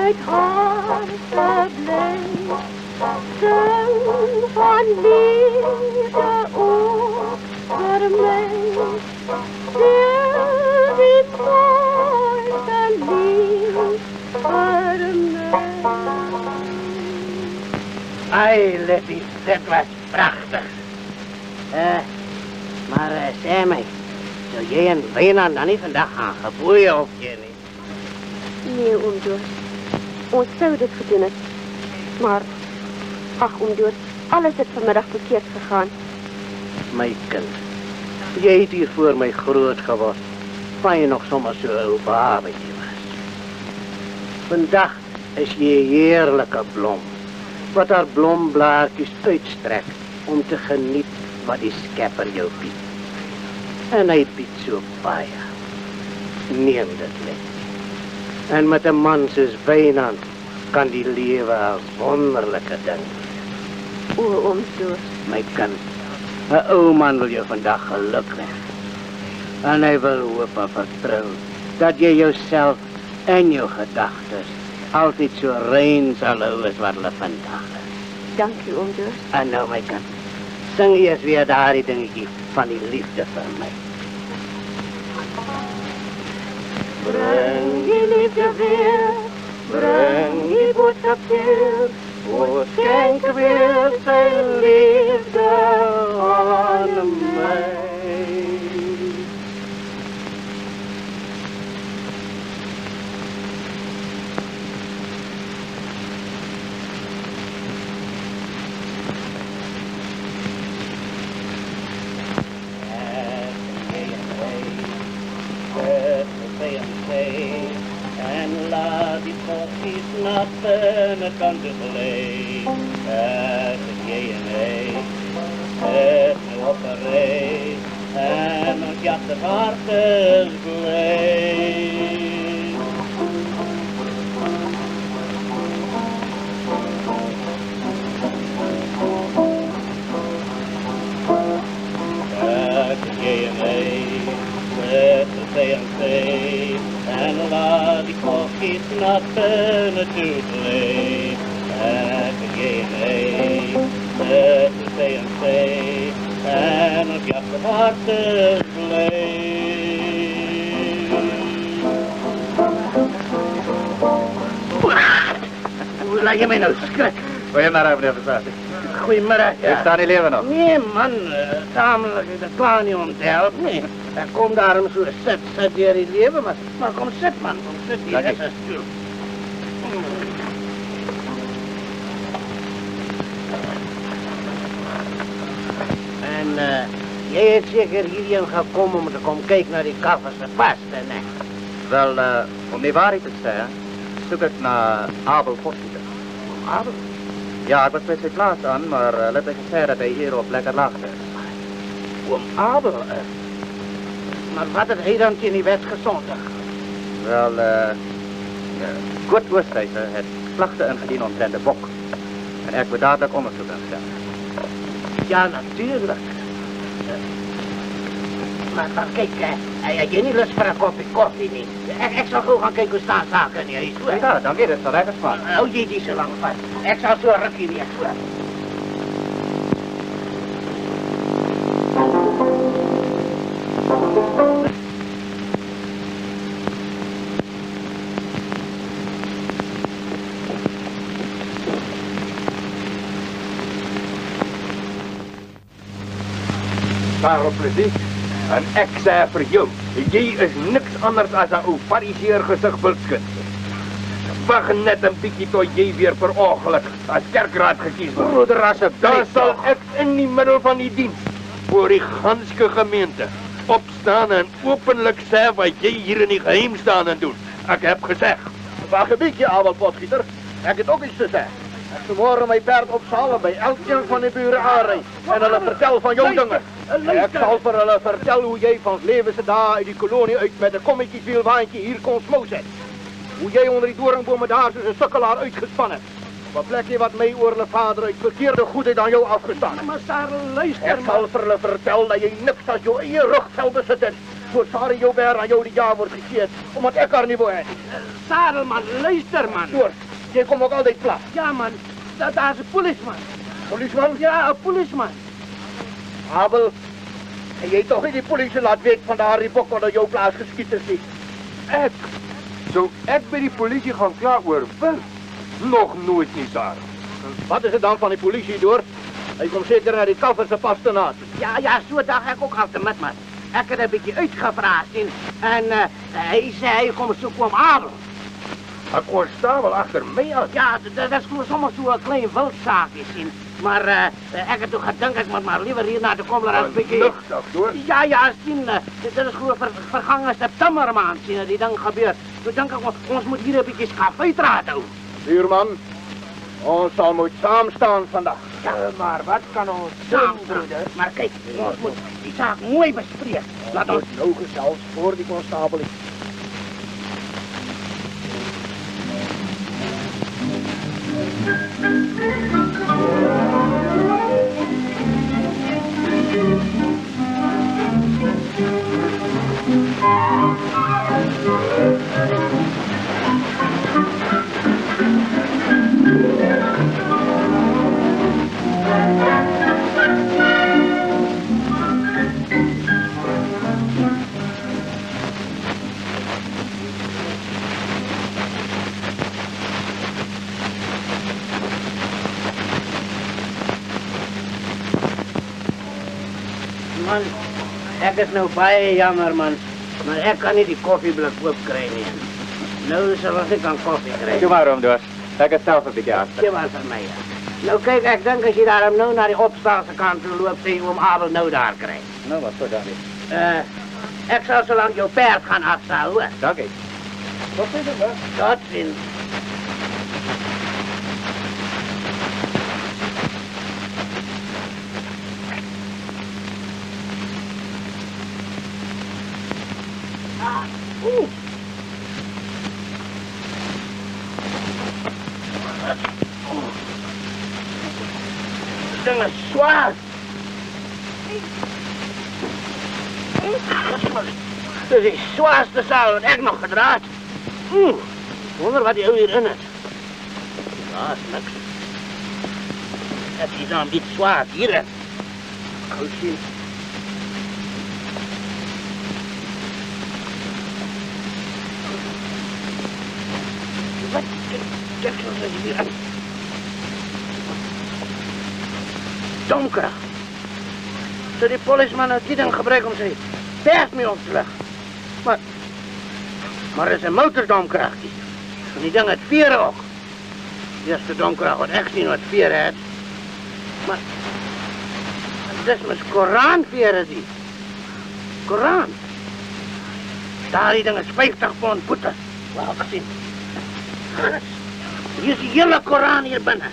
uit harte blij. Zang van liefde ook voor mij. Stil die mooiste lied voor mij. Ai, Letty, dat was prachtig. Eh, maar uh, zeg mij, zou jij en Lena dan niet vandaag gaan geboeien of je niet? Nee, oom. Ons sou dit gedoen. Maar, ag oom Doos, alles het vanmiddag verkeerd gegaan. My kind, jy het hier voor my groot geword, van jy nog sommer so 'n was. Vandag is jy 'n heerlike blom, wat haar blomblaartjies uitstrek om te geniet wat die Skepper jou bied. En hy bied so baie. Neem dit net. En met 'n man soos Wynand kan die lewe 'n wonderlike ding. O, oom Doos. My kind, 'n ou man wil jou vandag gelukkig. En hy wil hoop en vertrou dat jy jouself en jou gedagtes altyd so rein sal hou as wat hulle vandag is. Dankie oom. En nou my kind, sing eers weer daardie dingetjie van die liefde vir my. Bring die liefde weer, bring die boodskap weer, o skenk weer sy liefde aan my. En laat die potjes snappen, het kan te geleid. Het is jij en hij, het is nu op een rij. En ons jacht de hart is blij. not fair to play at the game, let me say and say, and I've got the heart to play. Laat je mij nou schrik. Wil je maar even even zaten. Goedemiddag, ja. Ik sta leven nog. Nee, man, eh, tamelijk, dat klaar niet om te helpen, nee. En kom daarom zo zit, zit hier in leven, maar, maar kom zit, man, kom zit hier, dat is. En eh, jij hebt zeker hierheen gekomen om te komen kijken naar die kaffers te past, en nee. Wel, eh, om die waarheid te zeggen, zoek ik naar Abel Postgieter. Abel? Ja, ik was bij zijn plaats aan, maar uh, let ik gezegd dat hij hier op lekker lag is. Abel, eh. Maar wat het hij dan in die gezondig? Wel, eh, ja, goed Oosthuizen het klachten ingediend omtrent de bok. En ik wil dadelijk onderzoek instellen. Ja, natuurlijk. Maar, maar kijk, eh, heb je niet lust voor een kopje koffie niet? Ik, ik zal gewoon gaan kijken hoe staan zaken je huis. hoor. Ja, dank je, dat zal lekker van. Oh, die zo lang vast. Ik zal zo een rukje weer hoor. Daarop plezier. En ik zei voor jou, jij is niks anders als een fariseer gezicht schudden. Wacht net een beetje tot jij weer per ongeluk als kerkraad gekies wordt. Broeder, Dan zal ik in die middel van die dienst voor die ganske gemeente opstaan en openlijk zeggen wat jij hier in die geheim staan en doet. Ik heb gezegd. Wacht een beetje, oude potgieter. Ik heb ook iets te zeggen. Ik zou morgen mijn paard opzalen bij elkeen van de buren aanrijden. En hulle vertel van jouw dingen. Ik zal voor hulle vertellen hoe jij van ze daar uit die kolonie uit met een kommetjes wielwaantje hier kon smozen. Hoe jij onder die doornbomen daar zo'n sukkelaar uitgespannen. Wat plek je wat mee oor vader uit verkeerde goedheid aan jou afgestaan. Maar Sarah, luister Ik zal voor hulle vertellen dat je niks als jou in je rugvel bezit. Voor Sarah jou weer aan jou die jaar wordt gekeerd. Omdat ik er niet wil hebben. Sarah, man, luister, man. Door. Jij komt ook altijd plat. Ja, man. Dat, daar is een policeman. Policeman? Ja, een policeman. Abel, en jij toch in die politie laat weten van de Harry Bok wat op jouw plaats geschieten is. Ik? Zou ik bij die politie gaan klaar worden? Nog nooit niet daar. Wat is het dan van die politie door? Hij komt zeker naar die kafferse pastenaat. Ja, ja, zo dacht ik ook altijd met me. Ik heb een beetje uitgevraagd in. En eh, hij zei, je komt zo kwam Abel. Ik kon staan wel achter mij uit. Ja, dat is gewoon soms zo'n klein wildzaakje zien. Maar eh, eh, ik heb toch gedacht, ik moet maar liever hier naar de een beetje... Luchtig hoor. Ja, ja, zien, eh, dat is gewoon ver, vergangen septembermaand, zien, die dan gebeurt. Toen denk ik, ons moet hier een beetje schafuitraad doen. Buurman, ons zal moet samenstaan vandaag. Ja, maar wat kan ons samen, broeder? Maar kijk, ons moet die zaak mooi bespreken. Laat ons... Nou zelfs voor die constabel. Man, nou baie jammer, man. Maar ik kan niet die koffieblik opkrijgen. Nou, zoals ik aan koffie krijg. Doe maar om, Doos. Ik het zelf een beetje achter. Je was van mij, ja. Nou, kijk, ik denk als je daar nou naar die opstaanse kant toe loopt, zie je om Abel nou daar krijgt. Nou, wat goed dan niet. Eh, ik zal zo lang jouw paard gaan hoor. Dank je. Wat is het, hè? Tot ziens. Ah, oeh. Dat ding is zwaar. Dat is de zwaarste zaal wat ik nog gedraaid. Oeh, wonder wat hij hierin is. Ja, is niks. Het is dan iets zwaar hier. Goed zien. Jackson is weer donker. Zo die policeman had niet een gebrek om zijn paard mee op te leggen. Maar, maar is een motordomkracht die. En die ding het vieren ook. Die is de domkracht wat echt niet wat vieren heeft. Maar, het is mis Koran vieren die. Koran. Daar die ding is 50 pond boete. Wel gezien. Is die hele Koran hier binne.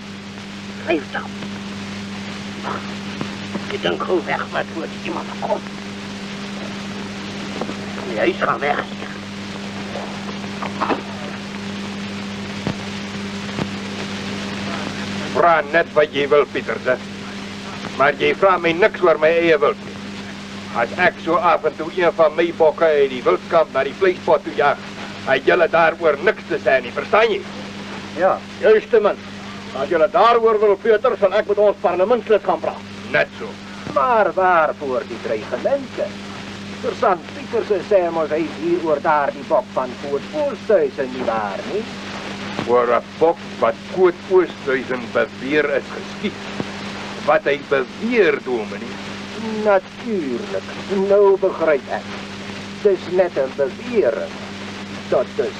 50. Die ding gou weg wat voor iemand kom. Die huis gaan weg. Vra net wat jy wil, Pieterse. Maar jy vra my niks oor my eie wild nie. As ek so af en toe een van my bokke uit die wildkamp na die vleispot toe jag, het julle daaroor niks te nie, verstaan jy? Ja, juiste man. As julle daaroor wil Peter, sal ek met ons parlementslid gaan praat. Net so. Maar waarvoor die dreigemente? Versant Pieterse sê mos hy het hier oor daardie bok van Koot Oosthuizen nie waar nie? Oor 'n bok wat Koot Oosthuizen beweer is geskiet. Wat hy beweer, dominee. Natuurlijk. Nou begrijp ik. Het is net een bewering. Dat is.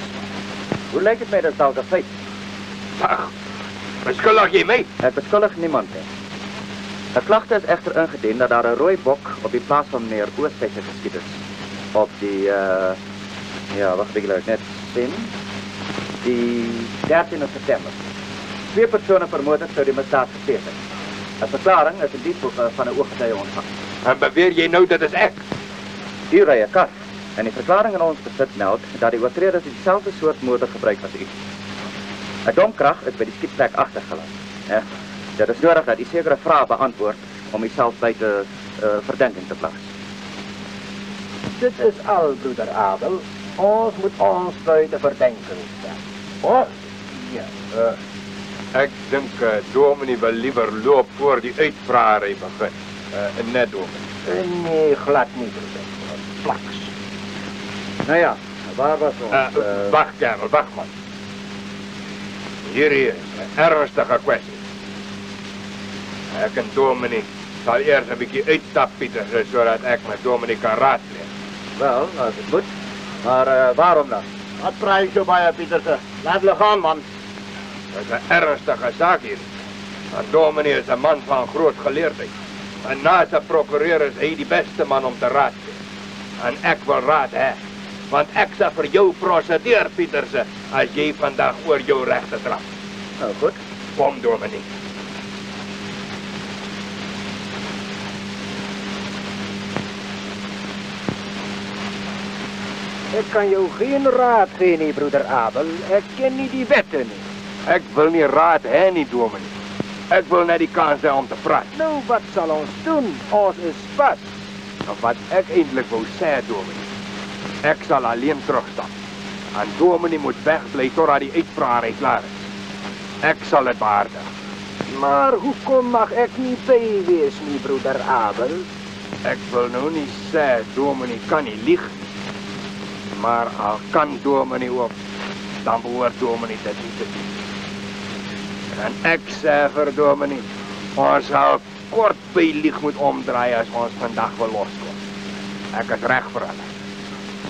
Hoe lijkt het mij dat zou de feit? Ag, beskuldig jy my? Ek beskuldig niemand nie. 'n Klagte is egter ingedien dat daar 'n rooi bok op die plaas van meneer Oosthuizen geskiet is. Op die uh ja, wag, ek wil net sien. Die 13 September. Twee persone vermoedelijk sou die misdaad gepleeg het. 'n Verklaring is in die boek uh, van 'n ooggetuie ontvang. En beweer jy nou dit is? U ry 'n kar en die verklaring in ons besit meld dat die oortreders dieselfde soort motor gebruik as u. 'n Domkrag is by die skietplek agtergelaat. Ja. Dit is nodig dat u sekere vrae beantwoord om uself buite uh, verdenking te plaas. Dit is al, broeder Abel. Ons moet ons buiten verdenking stellen. Wat? Ja. Uh, ek dink uh, dominee wil liever loop voor die uitvraery begin. Uh, net dominee. Nee, glad niet, broeder. Plaks. Nou ja, waar was ons? Uh, Uh, wag, kerel, wag man. Hier is 'n ernstige kwessie. Ek en dominee sal eers 'n bietjie uitstap, Pieter, sodat ek met dominee kan raadpleeg. wel, nou, dit moet. Maar uh, waarom dan? Wat praat jy so baie Pieterse? Laat hulle gaan man. Dit is 'n ernstige saak hier. Dominee is 'n man van groot geleerdheid. En naast 'n prokureur is hy die beste man om te raadpleeg. En ek wil raad hê. Want ek sal vir jou prosedeer, Pieterse, as jy vandag oor jou regte trap. Nou goed. Kom, dominee. Ik kan jou geen raad geven, broeder Abel. Ik ken niet die wetten niet. Ek wil nie raad hê nie, dominee. Ek wil net die kans hê om te praat. Nou, wat zal ons doen? Ons is vast. En wat ek eintlik wou sê, dominee. Ek sal alleen terugstap. En dominee moet wegbly totdat die uitvraery klaar is. Ek sal dit behartig. Maar hoekom mag ik niet bij wees, nie, broeder Abel? Ek wil nou nie sê dominee kan nie lieg nie. Maar al kan dominee ook, dan behoort dominee dit nie te doen. En ek sê vir dominee, ons sal kort by lieg moet omdraai as ons vandag wil loskom. Ek is reg vir hulle.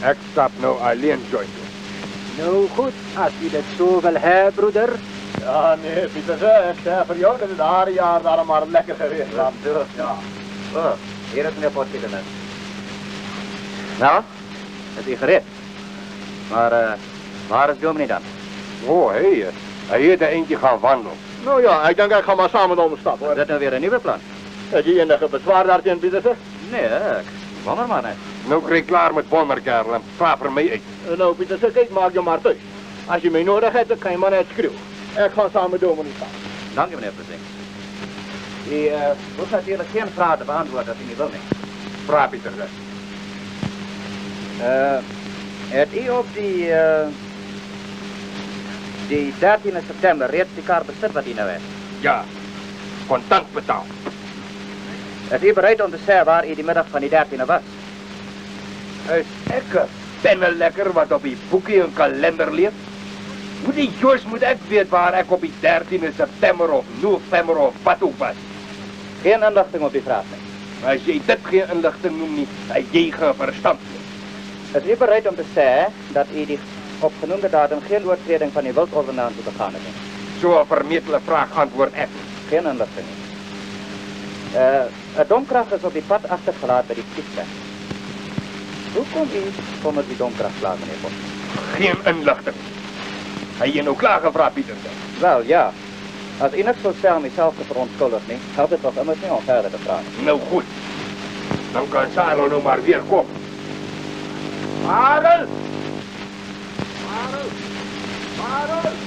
Ek stap nou alleen join toe. Nou goed, als u dit zo wil hebben, broeder. Ja nee Pieterse, ek sê vir jou dat dit daar jaar daar maar lekker geweest het. Ja. Oh, hier is meneer Potgietenis. Nou, is u gereed? Maar uh, waar is dominee dan? Oh, hey, hy het 'n eentjie gaan wandel. Nou ja, ek dink ek gaan maar met hom stap Is hoor. dit nou weer 'n nuwe plan? Het jy enige beswaar daarteen Pieterse? Nee, ek wonder maar net. Nou ek klaar met wonderkerel en vir my uit. Nou Pieterse, kyk maak jou maar thuis. As jy my nodig het, dan kan jy maar net skreeu. Ek gaan saam met dominee staan. Dankie meneer President. U uh, hoeft natuurlijk geen vragen te beantwoorden als u niet wil. Nie. Vra Pieter. Uh, het u op die, uh, die 13 september reeds die kar besit wat u nou heeft? Ja. Kontant betaal. Is u bereid om te zeggen waar u die middag van die 13e was? Is ek 'n pennelekker wat op die boekie en kalender leef? Hoe die joos moet ek weet waar ek op die 13de September of November of wat ook was? Geen inligting op die vraag nie. As jy dit geen inligting noem nie, het jy geen verstand. Is u bereid om te sê dat u die opgenoemde datum geen oortreding van die wildordonnansie begaan het nie? So 'n vermetele vraag antwoord ek. Geen inligting nie. Uh, 'n domkrag is op die pad agtergelaat by die Pietweg. Hoe kom u sonder die domkrag klaar, meneer Bos? Geen inligting. Hy jy nou klaar gevra Pieter. Wel, ja. As u niks sê om myself te verontskuldig nie, help dit nog immers nie om verder te praat. Nou goed. Dan kan Sarah nou maar weer kom. Karel! Karel! Karel!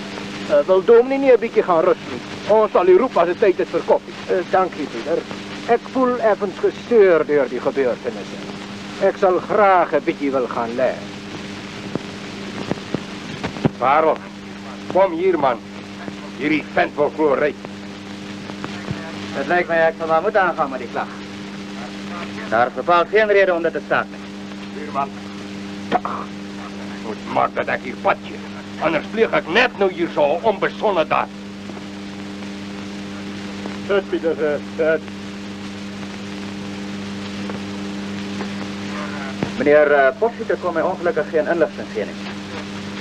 Uh, wil dominee nie 'n bietjie gaan rus nie? Ons sal u roep as dit tyd is vir koffie. Uh, dankie, Pieter. Ek voel effens gesteur deur die gebeurtenisse. Ek sal graag 'n bietjie wil gaan lê. Karel, kom hier man. Hierdie vent glo ry. Dit lyk my ek sal maar moet aangaan met die klag. Daar is bepaald geen rede om dit te staak nie. Buurman. Moet maak dat ek hier padje. Anders pleeg ek net nou hier so 'n onbesonde daad. Sit Pieter, sit. Meneer uh, Potgieter kon my ongelukkig geen inligting gee nie.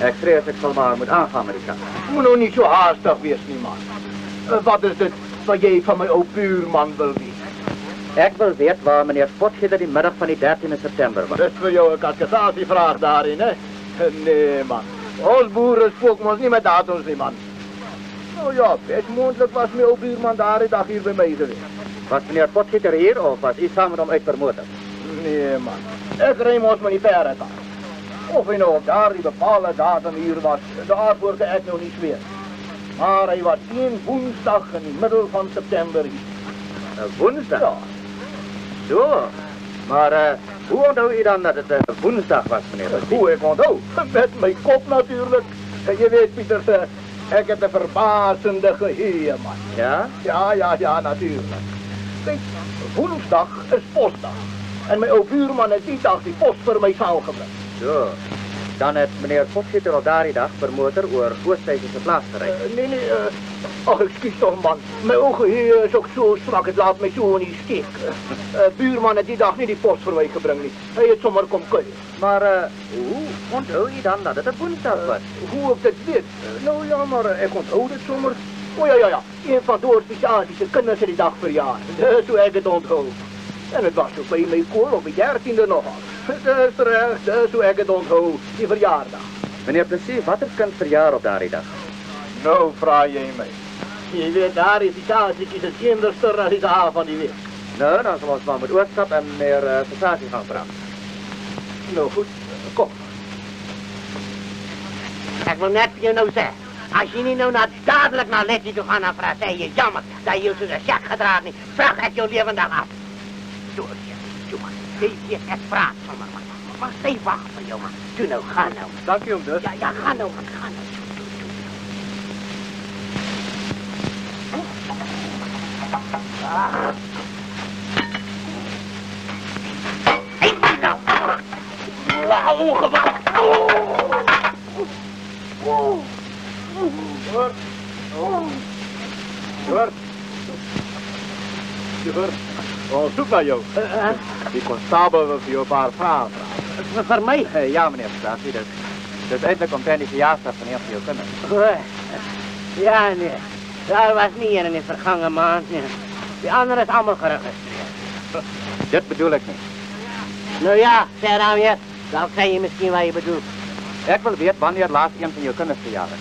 Ek vrees ek sal maar moet aangaan met die klag. Moet nou nie so haastig wees nie, man. Uh, wat is dit wat jy van my ou buurman wil weet? Ek wil weet waar meneer Potgieter die middag van die 13de September was. Dis vir jou 'n kaskasasievraag daarin, hè? Nee, man. Ons boere spook ons nie met datums nie, man. Nou ja, best moontlik was my ou buurman daardie dag hier by my gewees. Was meneer Potgieter hier of was u saam met hom uit motor? Nee, man. Ry mos met die verre kant. Of hy nou op daardie bepaalde datum hier was, daarvoor kan ek nou nie sweer. Maar hy was een woensdag in die middel van September hier. 'n Woensdag? Ja. So. Maar uh, hoe onthou u dan dat dit 'n woensdag was, meneer? Hoe ek onthou? (laughs) Met my kop natuurlik. En jy weet Pieter, eh, ek het 'n verbasende geheue, man. Ja? Ja, ja, ja, natuurlijk. Kijk, woensdag is postdag. En mijn ou buurman het die dag die post voor mij saamgebring. So. Dan het meneer Potgieter op daardie dag per motor oor Oosthuizen se plaas gery. Uh, nee, nee, uh, ach, excuus toch, man. Mijn ogen hier is ook zo strak, het laat mij zo niet steek. Uh, buurman het die dag niet die post voor mij gebring nie. Hij het sommer kom kuilen. Maar uh, hoe onthou u dan dat dit 'n woensdag was? Uh, hoe ik dit weet? Uh, nou ja, maar uh, ik onthoud het sommer. Oh ja, ja, ja. Een van de specialistische kinderen die dag verjaard. Dat is hoe ik het onthoud. En het was ook bij mijn koor op de dertiende nogal. Is terecht, is hoe ik het onthoud, die verjaardag. Meneer Plessis, wat het kind verjaar op daardie dag? Nou vraag jij mij. Je weet, daar is die taasjes het kinderster als die van die week. Nou, dan zal ons maar met oorstap en meneer uh, gaan praten. Nou goed, kom. Ik wil net voor jou nou zeggen. Als je niet nou naar dadelijk naar Letty toe gaat, dan vraag je jammer dat je zo'n zak gedragen niet. Vraag ik jou levendig af. Je. Doe maar. Geef je het praat van me. Maar stay wachten, jongen. Doe nou, ga nou. Dank om dus. Ja, ja, ga nou, ga nou. Ah. Hey, nou. Wauw, gewacht. Oh. Hoor. Hoor. On zoekt naar jou. Uh, Die constabel wil voor jou een paar vragen vragen. Voor mij? Ja, meneer Versatie. Dus, dus eindelijk komt hij die verjaarsdag van van jouw kinderen. Ja, nee. Daar was niet in de vergangen maand. Nee. Die andere is allemaal geregistreerd. (laughs) Dit bedoel ik niet. Nou ja, zeg dan weer. Dan zei je misschien wat je bedoelt. Ik wil weten wanneer laatst een van jouw kinderen verjaardag.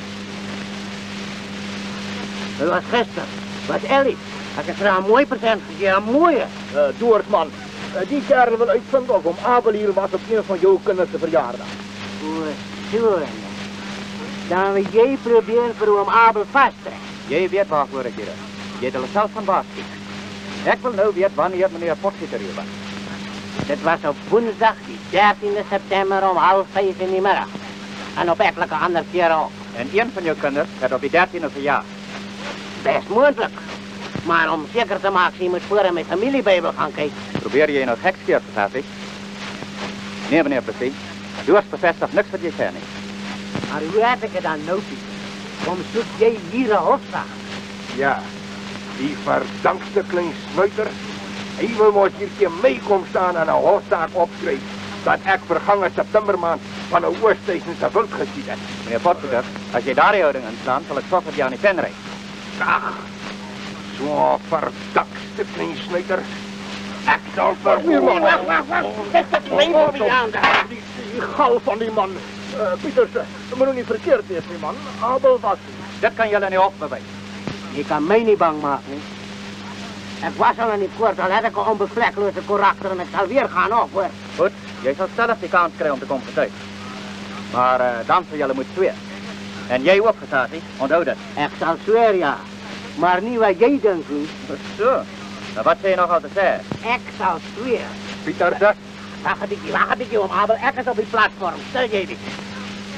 Dat was gisteren. Was Ellie. Ik heb haar een mooi present gegeven, een mooie. Uh, Doortman, uh, die kerel wil uitvinden of om Abel hier was op een van jouw kinderen verjaardag. Oeh, zo. Dan wil jij proberen voor om Abel vast te. Jij weet waarvoor ik hier is. Jij er zelf van baas Ik wil nou weten wanneer meneer Potgieter hier was. Dit was op woensdag, die 13 september om half vijf in de middag. En op enkele andere keren ook. En een van jouw kinderen gaat op die 13e verjaardag. Best mogelijk. Maar om zeker te maken, je moet voor in mijn familiebijbel gaan kijken. Probeer je nou gekskeer te zetten? Nee, meneer Plessis. U has bevestigd niks wat je zei niet. Maar hoe heb ik het dan nodig? Waarom zoek jij hier een hofzaak? Ja, Die verdankste klein snuiter. Wil mos hier teen my kom staan en 'n hofsaak opskryf dat ek vergange September maand van 'n oosthuisen se wild geskiet het. Meneer Potgieter, als je daar die houding inslaan, zal ik zorgen dat je aan die pen rijdt. Ag, so verdakste klein snuiter. Ek sal vermoor. Wag, wag, wag. Dit is my hobby aan de. Die, die gal van die man. Uh, Pieters, uh, moet nou niet verkeerd die man. Abel was. Dat kan jullie niet opbewijzen. Je kan mij niet bang maken. Ik was al in die koord, al had ik een onbevlekloze karakter en ik zal weer gaan op hoor. Goed, jij zal zelf die kans krijgen om te komen getuigen. Maar uh, dan zal jullie moeten zweren. En jij ook, Versatie, onthoud dat. Ik zal zweren ja, maar niet wat jij denkt niet. Zo, nou wat zei je nog al te zeggen? Ik zal zweren. Pieter, dat Wacht een wacht een om Abel, ik is op die platform, stel je niet.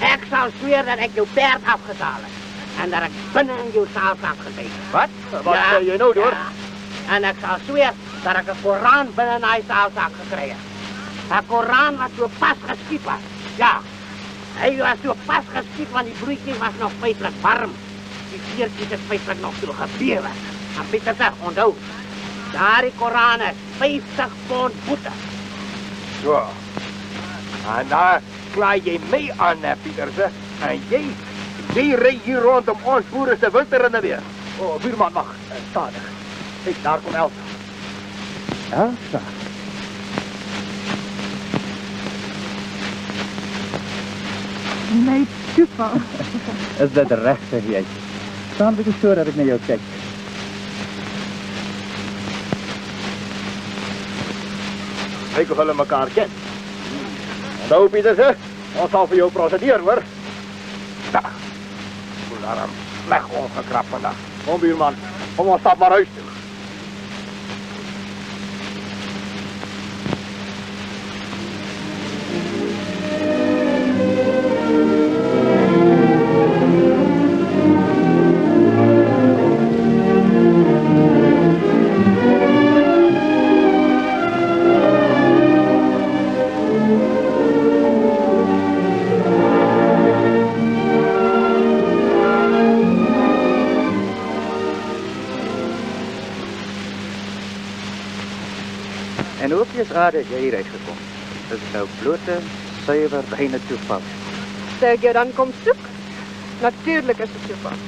Ik zal zweren dat ik jouw paard afgezaald heb. En dat ik binnen in jouw zaal heb gezeten. Wat? Wat zei je nou, hoor? Ja. En ik zal zweren dat ik een Koran binnen in die zaal heb gekregen. Een Koran was zo pas geschiet was. Ja. Hij was zo pas geschiet, want die broeitje was nog feitelijk warm. 1451 nog so gebeur het. Maar beter sag onthou, daardie Koran is 50 pond boete. So. En daar klaai jy my aan, eh, Pieterse, en jy jy ry hier rond om ons boere se winter in te weer. O, oh, buurman mag eh, stadig. Kyk, daar kom Elsa. Elsa. My toeval. (laughs) Is dit regtig jy? We zo dat ik naar jou kijk. Of hulle elkaar kent. Nou, Pieterse, ons zal voor jou procederen, hoor. Ja. Voel daar aan sleg ongekrap vandag. Kom, buurman. Kom, ons stap maar huis dat jij hieruit gekomen? Dat is nou blote, zuiver, reine toeval. Zou ik jou dan kom zoek? Natuurlijk is het toeval.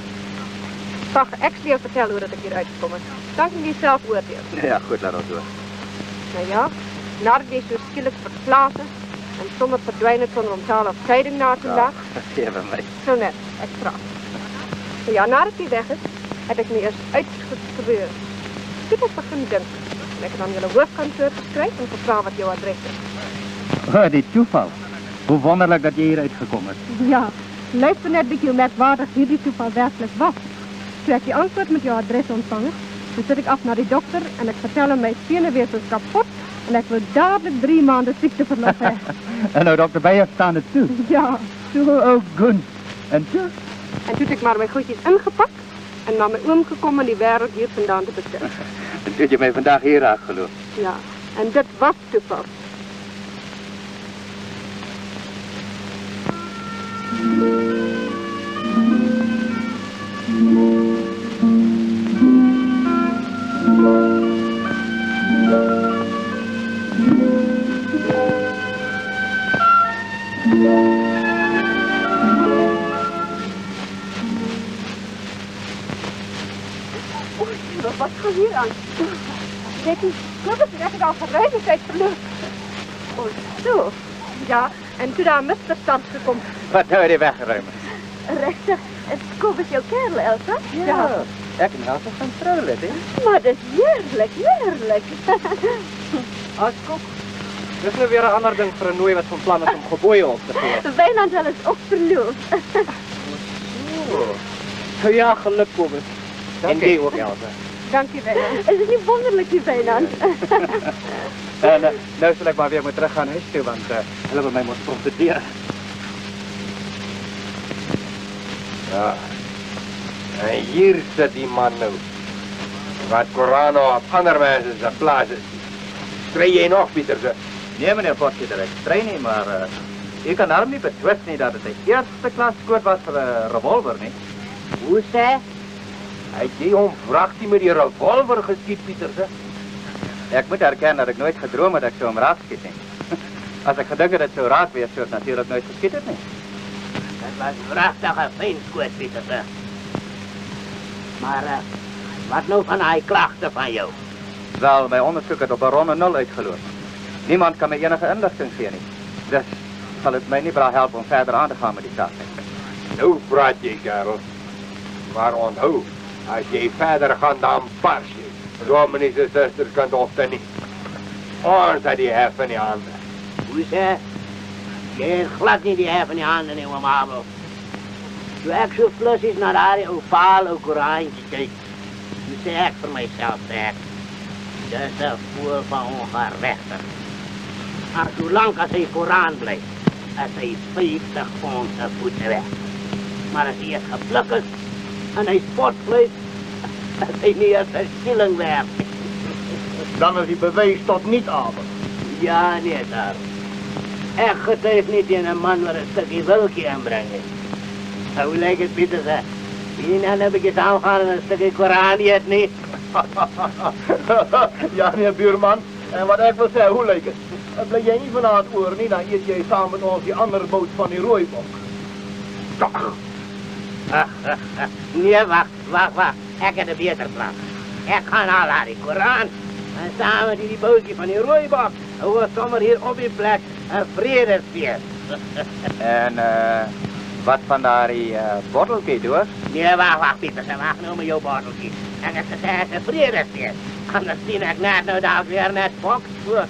Wacht, ik je vertellen hoe dat ik hier uitgekomen ben. Dan kun je zelf oordelen. Ja, goed, laat ons door. Nou ja, nadat je zo schielijk verplaatsen en sommer verdwijnen zonder om taal of scheiding na te laten. Even mij. Zo net, ik vraag. Ja, nadat hij weg is, heb ik me eerst. Toen heb ik begin denken. Ik heb aan jullie hoofdkantoor geschreven en gevraagd wat jouw adres is. Oh, die toeval. Hoe wonderlijk dat je hieruit gekomen is. Ja, luister net beetje hoe merkwaardig hierdie toeval werkelijk was. Toen ik je antwoord met jouw adres ontvangen, toen zit ik af naar die dokter en ik vertel hem mijn spinnenweefsel is kapot en ik wil dadelijk drie maanden ziekteverlof hebben. (laughs) En nou, dokter Beijer staan het toe. ja, Zo, oh, gun. En toen? en toen heb ik maar mijn goedjes ingepakt en naar mijn oom gekomen die wereld hier vandaan te bestellen. (laughs) Heb je mij vandaag hier aangelopen. Ja, en dat was toeval. Oei, wat gaat hier aan? Weet je, dat heb ik al geruime tijd verloren. Oh, zo. Ja, en toen daar misverstand gekomen. Wat nou die wegruimen? Rechter, het is jouw kerel, Elsa? Ja. Ik en Elsa gaan trouwen, hè? Maar dat is heerlijk, heerlijk. (laughs) Als kok. Dis nou weer 'n ander ding vir 'n nooi wat van plan is om geboeie op te gee. Wijnand wel is ook verloofd. Oh. Ja, geluk Kobus. En jy ook Elsa. Dank je wel. Is het niet wonderlijk, die Wijnand? En uh, nou zal ik maar weer moeten terug gaan huis toe, want uh, hulle hebben mij moeten procederen. Ja. En hier zit die man nou. Wat Korano op ander mensen zijn plaats is. Stree jij nog, Pieterse? Nee, meneer Potgieter, ik strijd niet, maar uh, u kan daarom niet betwisten dat het de eerste klas scoort was voor een revolver, niet? Hoe zei? Het jy hom wragtig met die revolver geskiet, Pieterse? Ik moet erkennen dat ik nooit gedroomd had dat ik zo om raak schiet. Als (laughs) ik gedacht dat het zo raak weer zou ik natuurlijk nooit geschiet het niet. Dat was prachtig een fijn skoot, Pieterse. Maar eh, wat nou van die klachten van jou? Wel, mijn onderzoek heeft op een ronde nul uitgelopen. Niemand kan me enige inlichting geven. Dus zal het mij niet wel helpen om verder aan te gaan met die zaak. Nou praat jy, kerel. Maar onthou, as jy verder gaan dan pas jy. Dominee se suster kan dogter nie. Ons het die hef in die hande. Hoe? Jy het glad nie die hef in die hande nie, oom Abel. Toe ek so flussies na daardie ou paal ou Korantjie kyk, toe sê ek vir myself, sê ek, dis 'n voel van ongeregtig. Maar solank as hy Koran bly, is hy 50 pond se voete weg. Maar as hy eens gepluk is en hy spot vlees, is hy nie eens 'n shilling werd. Dan is die bewys tot niet Abel. Ja, nee, daar. Ek getuig nie teen 'n man wat 'n stukkie wilkie inbring nie. Nou, Hoe lyk dit, Pieter, sê? Hier nou heb ik het aangaan en een stukje Koran eet niet. (laughs) ja, nee, buurman. En wat ik wil zeggen, hoe lijkt het? En Blijf jij niet vanavond oor niet, dan eet jij samen met ons die andere boot van die rooibok. (laughs) nee, wacht, wacht, wacht. Ik heb een beter plan. Ik ga naar die Koran. En samen die, die bootje van die rooibok. En we sommer hier op die plek een vredesfeest. En eh, wat van daar die uh, bottelkie door? Nee, wacht, wacht, Pieter. Ze wacht nou met jouw botteltje. En ik het een vredesfeest. Anders zie ik net nou ik weer net box voer.